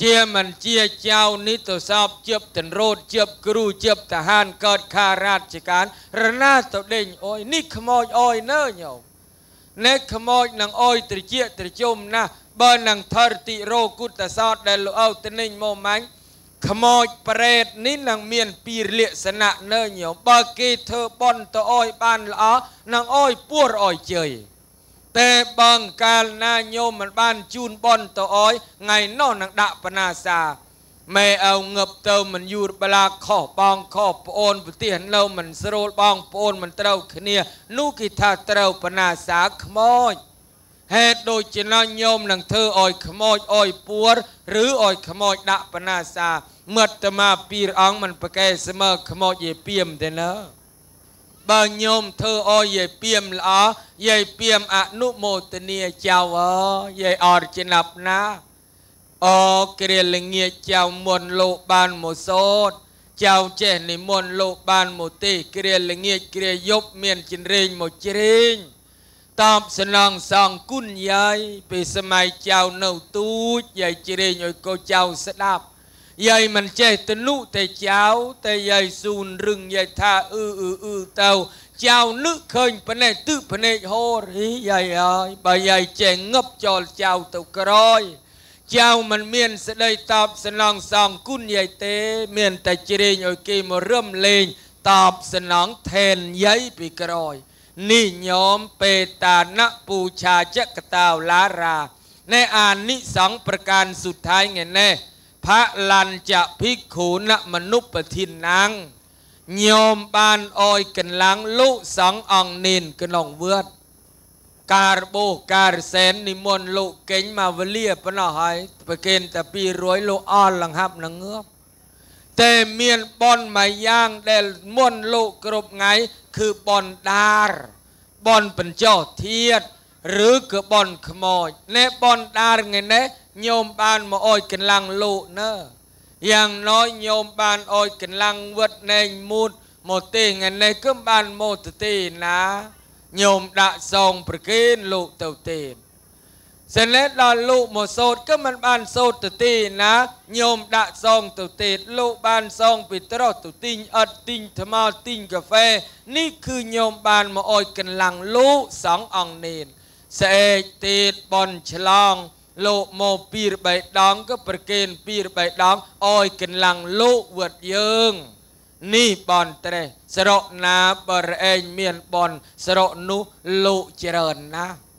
ជាមិនជាចៅនេះទៅសោបជិបតនរោតជិបគ្រូជិបតហានកើតខារាជការរណាទៅដេញអើយនេះខ្មោចអើយនើញោមនេះខ្មោចនឹងអើយត្រជាត្រជុំណាស់ បើនឹងធរតិរោគុតសោតដែលលោកអោតនិញមកមាញ់ខ្មោចប្រេតនេះនឹងមានពីរលក្ខណៈនៅញោមបើគេធ្វើបន់ទៅអោយបានល្អនឹងអោយពួរអោយជ័យតែបងកាលណាញោមមិនបានជូនបន់ទៅអោយថ្ងៃនោះនឹងដាក់បណាសាម៉ែអើងឹបទៅមិនយូរបលាខុសបងខុសប្អូនប្រទេសនៅមិនស្រួលបងប្អូនមិនត្រូវគ្នានោះគេថាត្រូវបណាសាខ្មោច ហេតុដូចជាណញោមនឹងធ្វើឲ្យខ្មោចអោយពួរឬអោយខ្មោចដាក់បណាសាមិត្តមាពីរអង្គមិនប្រកែស្មើខ្មោចយាយពីមទេណាបើញោមធ្វើអោយយាយពីមល្អយាយពីមអនុមោទនីចៅអយាយអរចំណាប់ណាអូគ្រាលងាចៅមុនលោកបានមកសោតចៅចេះនិមន្តលោកបានមកទេគ្រាលងាចគ្រាយប់មានចិនរែងមកជ្រែង តបสนងសងគុណយាយពេលសម័យចៅនៅទូចយាយជ្រែងឲ្យកូចៅស្ដាប់យាយមិនចេះទៅនុតែចៅតែយាយស៊ូនរឹងយាយថាអឺអឺអឺទៅចៅនឹកឃើញភ្នែកទិភ្នែកហូរហីយាយអើយបើយាយចេះងឹបចោលចៅទៅក្រោយចៅមិនមានស្ដីតបស្នងសងគុណយាយទេ មានតែជ្រែងឲ្យគេមករំលេងតបស្នងថែនយាយពីក្រោយ នេះញោមបេតានៈពូឆាចកតាវឡារាในអានិសង្ឃប្រការសុទ្ធហើយថ្ងៃនេះផលញ្ចភិក្ខុណមនុបធានណាងញោមបានអោយកន្លងលោកសង្ឃអង្គនេនក្នុងវត្តការបោការសែននិមន្តលោកកេញមកវលាប៉ុណ្ណោះហើយប្រកេនតែ200លោកអល់លង្ហាប់នឹងងើបតែមានបនមួយយ៉ាងដែលមុនលោកគ្រប់ថ្ងៃ គឺបនដារបនបញ្ចោធាតឬក៏បនខ្មោចណែបនដារថ្ងៃនេះញោមបានមកអោយកន្លាំងលោកណើយ៉ាងណយញោមបានអោយកន្លាំងវត្តណែងមូតមកទេថ្ងៃនេះគឺបានមកទៅទេណាញោមដាក់សងប្រគិនលោកទៅទេ សិនដល់លោកមកសោតក៏មិនបានសោតទៅទីណាញោមដាក់សងទៅទេលោកបានសងពីត្រោះទៅទីងអត់ទីងថ្មទីងកាហ្វេនេះគឺញោមបានមកអោយកន្លងលោកសងអង្គនេនស្អែកទៀតបនឆ្លងលោកមកពីរបីដងក៏ប្រគេនពីរបីដងអោយកន្លងលោកវត្តយើងនេះបនត្រេះស្រកណាបរឯងមានបនស្រកនោះលោកច្រើនណាស់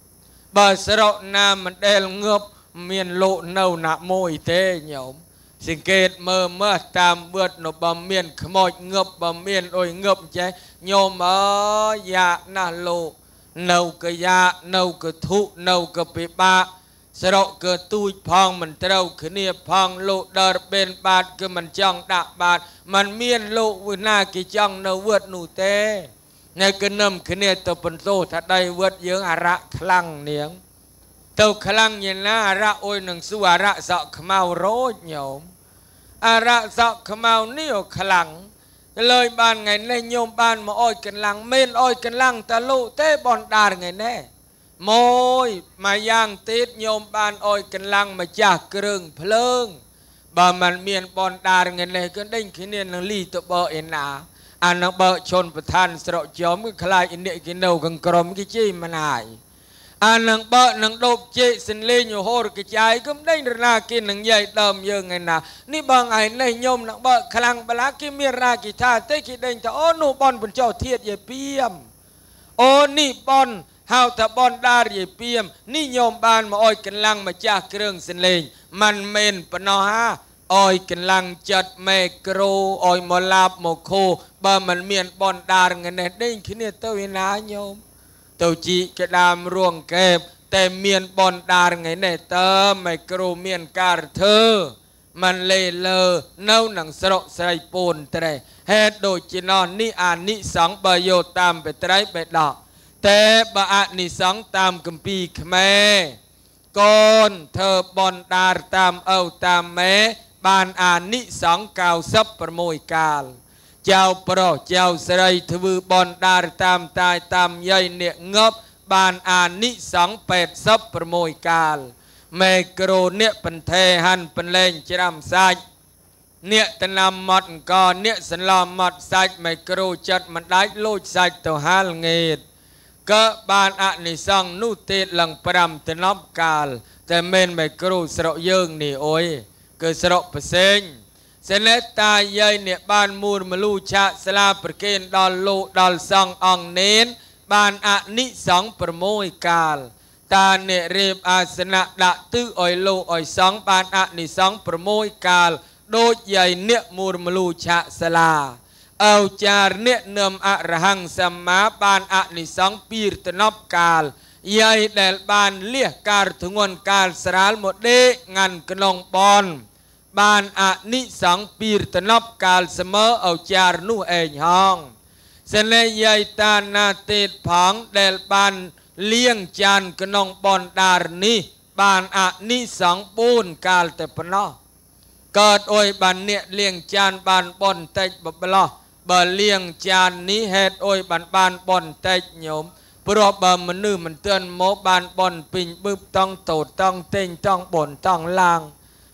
បើស្រកណាមិនដែលងើបមានលោកនៅណាមួយទេញោមសង្កេតមើលមើលតាមវត្តនៅបើមានខ្មោចងឹបបើមានអុយងឹបចេះញោមអើយយ៉ាណាស់លោកនៅកយ៉ានៅកធុនៅកពិបាកស្រកក៏ទូចផងមិនត្រូវគ្នាផងលោកដើរបេនបាតគឺមិនចង់ដាក់បាតมันមានលោកវិណាគេចង់នៅវត្តនោះទេ នៅកនឹមគ្នាទៅបន្ទោថាដៃវត្តយើងអរៈខ្លាំងនាង ទៅខ្លាំងយ៉ាងណាអរៈអុយនឹងសួរអរៈសក់ខ្មៅរោចញោមអរៈសក់ខ្មៅនេះខ្លាំងលើយបានថ្ងៃនេះញោមបានមកអុយកន្លងមិនអុយកន្លងតលុទេបនដារថ្ងៃនេះមួយមួយយ៉ាងទៀតញោមបានអុយកន្លងម្ចាស់គ្រឿងភ្លើង បើมันមានបនដារថ្ងៃនេះក៏ដេញគ្នានឹងលីទៅបើឯណា អានឹងបើឈុនប្រធានស្រកចំគឺខ្លាចឥនិគិនៅកង្ក្រមគេជិះមិនហើយអានឹងបើនឹងដូបជេសិនលេងហូរកចាយគឺមិនដេញរណាគេនឹងយាយដើមយើងឯណានេះបងឯនេះញោមនឹងបើខ្លាំងបលាគេមានរាគិថាទេគេដេញថាអូនោះបនបញ្ចោធៀតយាយពីមអូនេះបនហៅថាបនដារយាយពីមនេះញោមបានមកអោយកន្លងម្ចាស់គ្រឿងសិនលេងមិនមែនប៉ុណ្ណោះហា អោយកន្លងចិត្តមេក្រូអោយមកឡាបមកខូបើមិនមានបនដារថ្ងៃនេះដេញគ្នាទៅឯណាញោមទៅជីកដាមរួងកែបតែមានបនដារថ្ងៃនេះតើមេគ្រូមានការធ្វើมันលេលើនៅនឹងស្រុកស្រីពូនត្រេះហេតុដូចជាណោះនេះអានិសង្ឃបើយកតាមបត្រៃបេដកតែបើអនិសង្ឃតាមគម្ពីរខ្មែរកូនធ្វើបនដារតាមឪតាមម៉ែ បានអានិសង្ឃ96កាលចៅប្រុសចៅស្រីធ្វើបនដារតាមតាយតាមយាយអ្នកងប់បានអានិសង្ឃ86កាលមេក្រូអ្នកបន្ថេហាន់បន្លែងច្រាំសាច់អ្នកតណាំម៉ត់អង្គអ្នកសន្លំម៉ត់សាច់មេក្រូចិត្តមិនដាច់លូចសាច់ទៅហាលងេតក៏បានអនិសង្ឃនោះទេឡើង5តំណប់កាលតែមិនមេក្រូស្រុកយើងនេះអុយ គឺស្រុកផ្សេងសេលេតាយាយអ្នកបានមូលមលូឆាស្លាប្រគេនដល់លោកដល់សង្ឃអង្គនេនបានអនិសង្ឃ6កាលតាអ្នករៀបអាសនៈដាក់ទិសឲ្យលោកឲ្យសង្ឃបានអនិសង្ឃ6កាលដូចយាយអ្នកមូលមលូឆាស្លាអោចារអ្នកនឹមអរហង្គសម្មាបានអនិសង្ឃពីរតនប់កាលយាយដែលបានលះការធ្ងន់កាលស្រាលមកដេកងាន់ក្នុងបន បានអនិសង្ឃពីរតនប់កាលសមើអោចារនោះឯងហងសនេយាយតាណាទេតផងដែលបានលៀងចានក្នុងបនដារនេះ បានអនិសង្ឃ4កាលតែប៉ុណ្ណោះកើតអុយបានអ្នកលៀងចានបានបនតិចបបលោះបើលៀងចាននេះហេតុអុយបានបានបនតិចញោមព្រោះបើមនុស្សមិនទឿនមកបានបនពេញបឹបតង់តូតតង់តេងតង់បនតង់ឡាង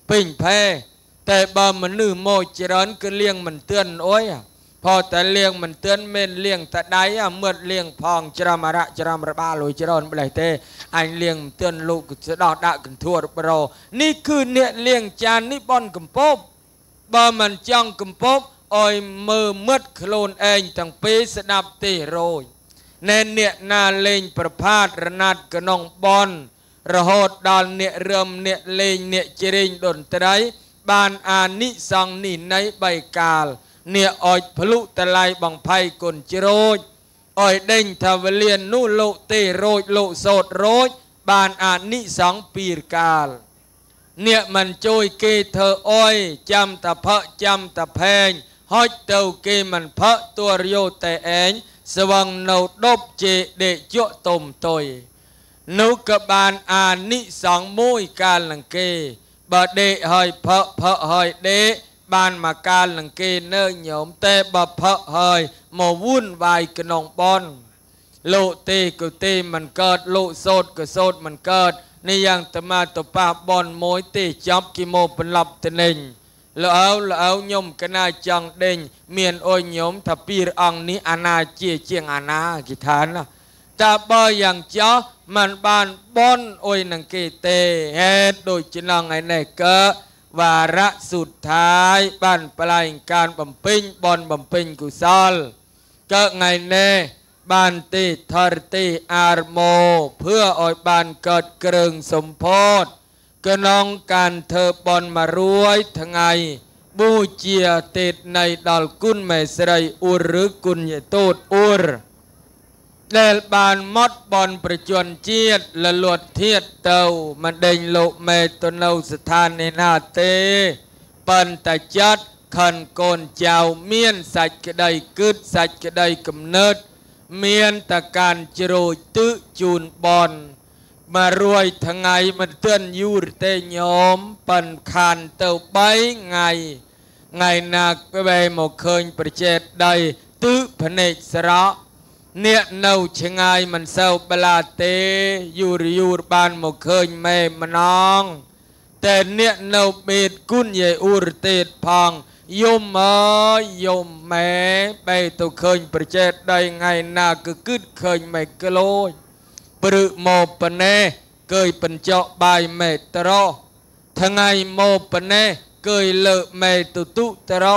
ពេញផែតែបើមនុស្សមកច្រើនគឺលៀងមិនទឿនអុយផោតែលៀងមិនទឿនមិនលៀងតែដៃមឹតលៀងផងច្រាមអរៈច្រាមរបាលុយច្រើនម្លេះទេអញលៀងមិនទឿនលោកក៏ស្ដោះដាក់កន្ធួរបរោនេះគឺអ្នកលៀងចាននេះបនកំពប់បើមិនចង់កំពប់អោយមើមឹតខ្លួនឯងទាំងពីរស្ដាប់ទេរយណែអ្នកណាលេងប្រផាតរណាត់ក្នុងបន រហូតដល់អ្នករឹមអ្នកលេងអ្នកច្រៀងតន្ត្រី បានអានិសង្ឃនេះនៃបៃកាលអ្នកអុចភ្លុតឡៃបងផៃគុណជ្រោចអុយដេញថាវលៀននោះលោកទេរោចលោកសោតរោចបានអានិសង្ឃពីរកាលអ្នកមិនជួយគេធ្វើអុយចាំតផឹកចាំតផែងហុចទៅគេមិនផឹកទួរយោតែឯងស្វឹងនៅដប់ជេដេជក់ទុំតុយ នោះក៏បានអានិសង្ឃមួយកាលនឹងគេ បើដេកហើយផឹកផឹកហើយដេកបានមកកាលនឹងគេនៅញោមតែបើផឹកហើយមកវួនវាយក្នុងបនលោកទេក៏ទេមិនកើតលោកសោតក៏សោតមិនកើតនេះយ៉ាងតមាតប៉ះបនមួយទេចាប់គីមកបន្លប់ទៅនិញលអៅលអៅញោមកណាចង់ដេញមានអុយញោមថាពីរអង្គនេះអាណាជាជាងអាណាគិថាណាតែបើយ៉ាងចោះ មិនបានបនអុយនឹងគេទេហេតុដូចជាណងឯនេះកើវារៈសុទ្ធាយបានប្លែងការបំពេញបនបំពេញកុសលកើថ្ងៃនេះបានទេធរទេអារមោភឿឲ្យបានកើតគ្រឿងសម្ពោធក្នុងការធ្វើបនមួយរួយថ្ងៃបូជាទេតនៃដល់គុណមេស្រីអ៊ុរឬគុណយតូតអ៊ុរ ដែលបានមកបនប្រជជនជាតិលលត់ធៀតទៅមិនដេញលោកមេទៅនៅស្ថាននេះណាទេប៉ុន្តែចាត់ខិនកូនចៅមានសាច់ក្តីគិតសាច់ក្តីកំណើតមានតការជ្រោចទឹជូនបនមករួយថ្ងៃមិនទឿនយូរទេញោមប៉ិនខានទៅ3ថ្ងៃថ្ងៃណាបែមកឃើញប្រជេតដីទឹភ្នែកស្រក់ អ្នកនៅឆ្ងាយមិនសូវបលាទេយូរយូរបានមកឃើញម៉ែម្នងតែអ្នកនៅបេតគុណយាយអ៊ូរទេតផងយំអើយយំម៉ែបែទៅឃើញប្រជេតដៃថ្ងៃណាគឺគិតឃើញម៉ែក្លូចព្រឹកមកប៉ណេកើយបញ្ចក់បាយម៉ែត្រោថ្ងៃមកប៉ណេ កើយលើម៉ែទុទុតរ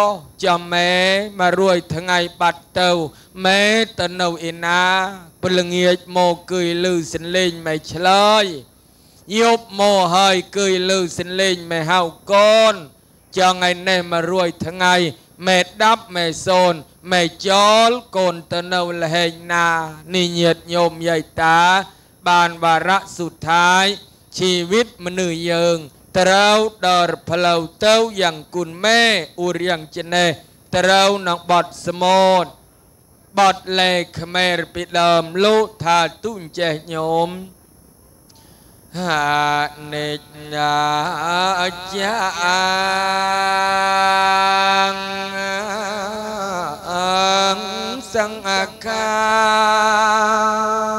ចាំម៉ែមករួយថ្ងៃបាត់ទៅម៉ែទៅនៅឯណាព្រលងាចមកកើយលឺសនលេងម៉ែឆ្លើយយប់មកហើយកើយលឺសនលេងម៉ែហៅកូនចង់ថ្ងៃនេះមករួយថ្ងៃម៉ែដាប់ម៉ែសូនម៉ែចោលកូនទៅនៅលហែងណានេះញាតញោមយាយតា បានបារៈសុធាយជីវិតមនុស្សយើង ត្រូវដល់ផ្លូវទៅយ៉ាងគុណមេឧរៀងចេណេះត្រូវនឹងបត់ស្មូតបត់លេខខ្មែរពីដើមលោកថាទុញ្ចេះញោមហានិញ្ញាចាងសង្ខា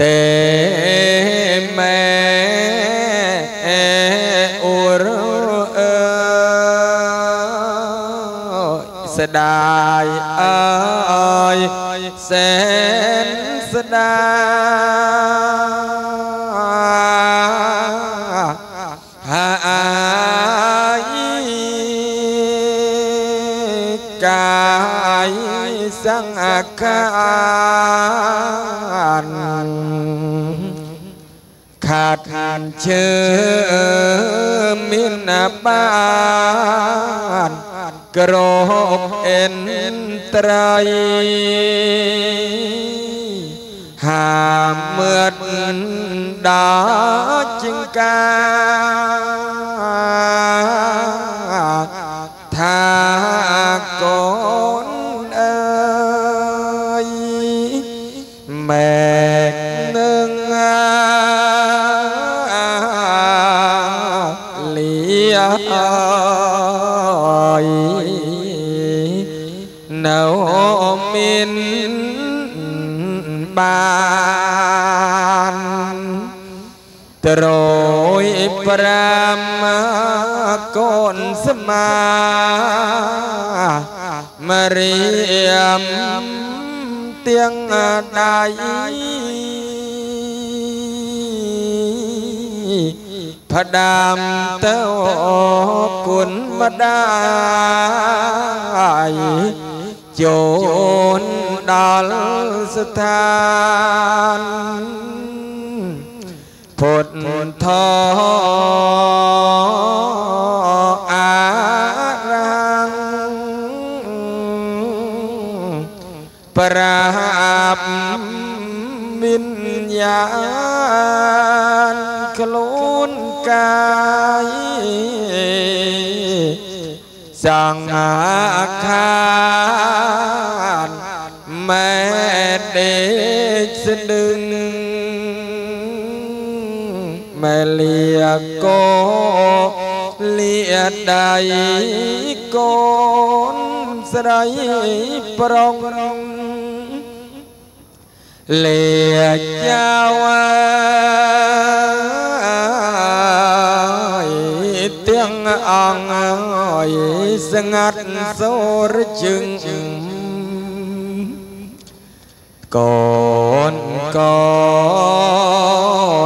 ទេមែអ៊ូរអើយស្ដាយអើយសែន តខានជើមានបានក្របអិនត្រៃហាមឿតដល់ជាងកាថា ប្រាំកូនស្មាមរៀមទាំងដៃផ្ដាំទៅគុណម្ដាយចូលដល់ស្ថាន ពុទ្ធធអារាំងប្រាបមានញានខ្លួនកាយសង្ខានមែដេកស្ទឹង មែលៀកោលៀដៃកូនស្រីប្រុងលេចៅទាំងអង្គអើយស្ងាត់សូរជឹងកូនកូ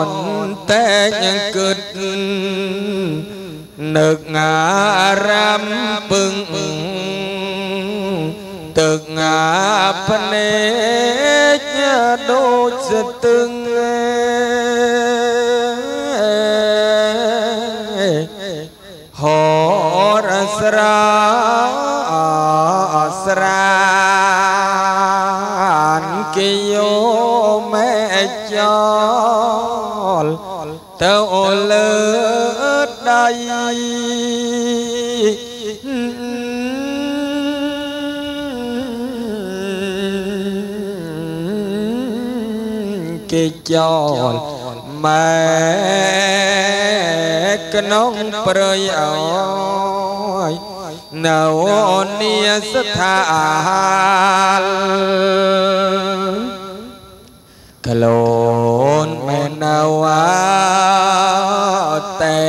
ន តែងគិតនឹកអារម្មណ៍ពឹងទឹក ដៃគេចោលម៉ែក្នុងព្រៃអើយនៅនីស្ថាល ខ្លួនមែននៅតែ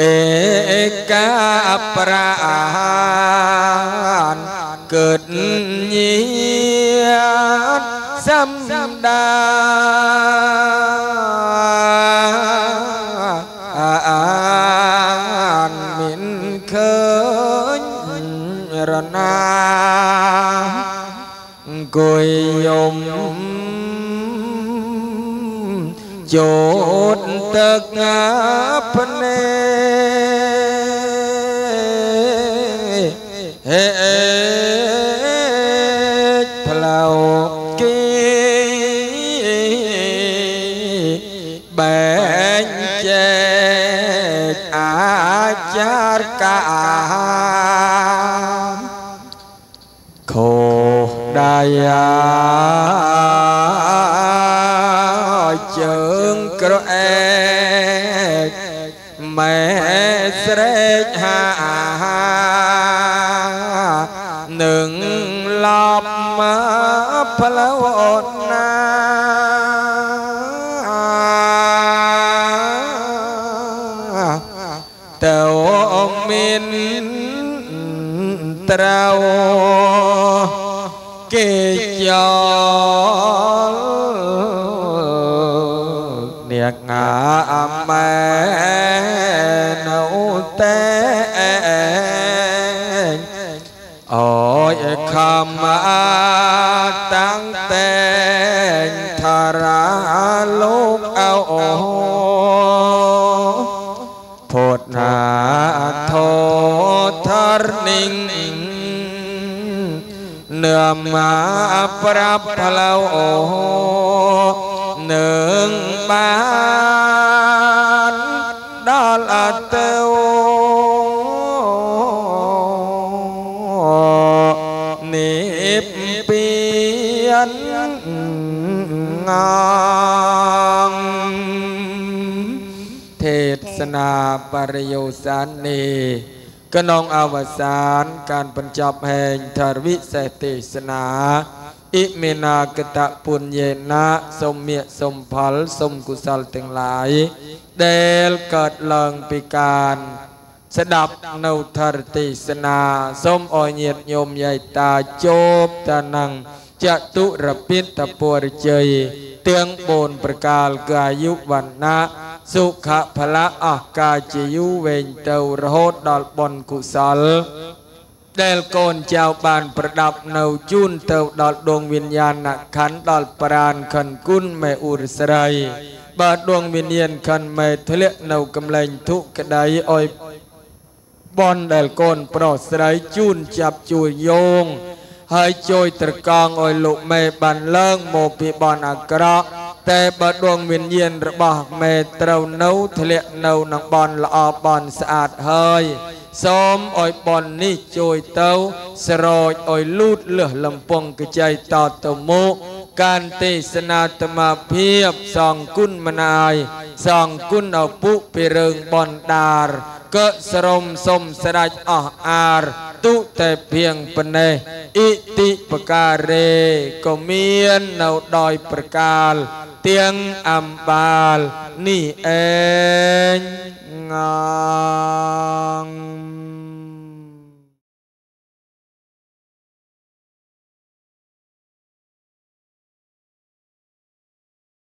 អេកាប្រានកើតញាត យយំជោតទឹកងាភ្នែហេផ្លូវគេបែងចែកអាចារ្យកា ដៃជើងក្រអែកម៉ែស្រែកហានឹងឡប់មកផ្លូវអូនណាទៅមានត្រូវ គេចោលនាងអាម៉ែនៅតែអូយខំតាំងតែង ថារាលោកអោពុទ្ធនាធោធរនិងនើមាប្រាប់ផ្លូវអូនឹងបានដល់អទៅនិព្វានងងទេសនាបរិយោសាននេះ ក្នុងអវសានការបញ្ចប់ហែងធរវិសេសទេសនាអ៊ីមេណាកតពុញ្ញេណាសុំមេសុំផលសុំកុសលទាំងឡាយដែលកើតឡើងពីការស្ដាប់នៅធរទេសនាសូមអោយញាតញោមយាយតាជោបតានឹងចតុរពិតពុរិជ័យទាំង4ប្រការកាយុវណ្ណៈ សុខៈផលៈអស់កាជាយូរវែងទៅរហូតដល់បុណ្យកុសល ដែលកូនចៅបានប្រដាប់នៅជូនទៅដល់ដួងវិញ្ញាណខណ្ឌដល់ប្រានខណ្ឌគុណមេឧរស្រីបើដួងវិញ្ញាណខណ្ឌមេធ្លាក់នៅកំលែងធុក្តីអោយបនដែលកូនប្រុសស្រីជូនចាប់ជួលយោងហើយជួយត្រកងឲ្យលោកមេបានឡើងមកពីបនអាក្រក់ តែបើដួងវិញ្ញាណរបស់មេត្រូវនៅធ្លាក់នៅក្នុងបនល្អបនស្អាតហើយសូមឲ្យបននេះជួយទៅស្រោចឲ្យលូតលឺលំពងកចៃតទៅមុខការទេសនាធម្មភាពសងគុណមនាយសងគុណឪពុពីរឿងបនដារ កស្រមសុំស្ដេចអស់អារទុតែភៀងប៉ុណ្ណេះអ៊ីតិបការេក៏មាននៅដោយប្រកាលទៀងអំបាលនេះឯងងង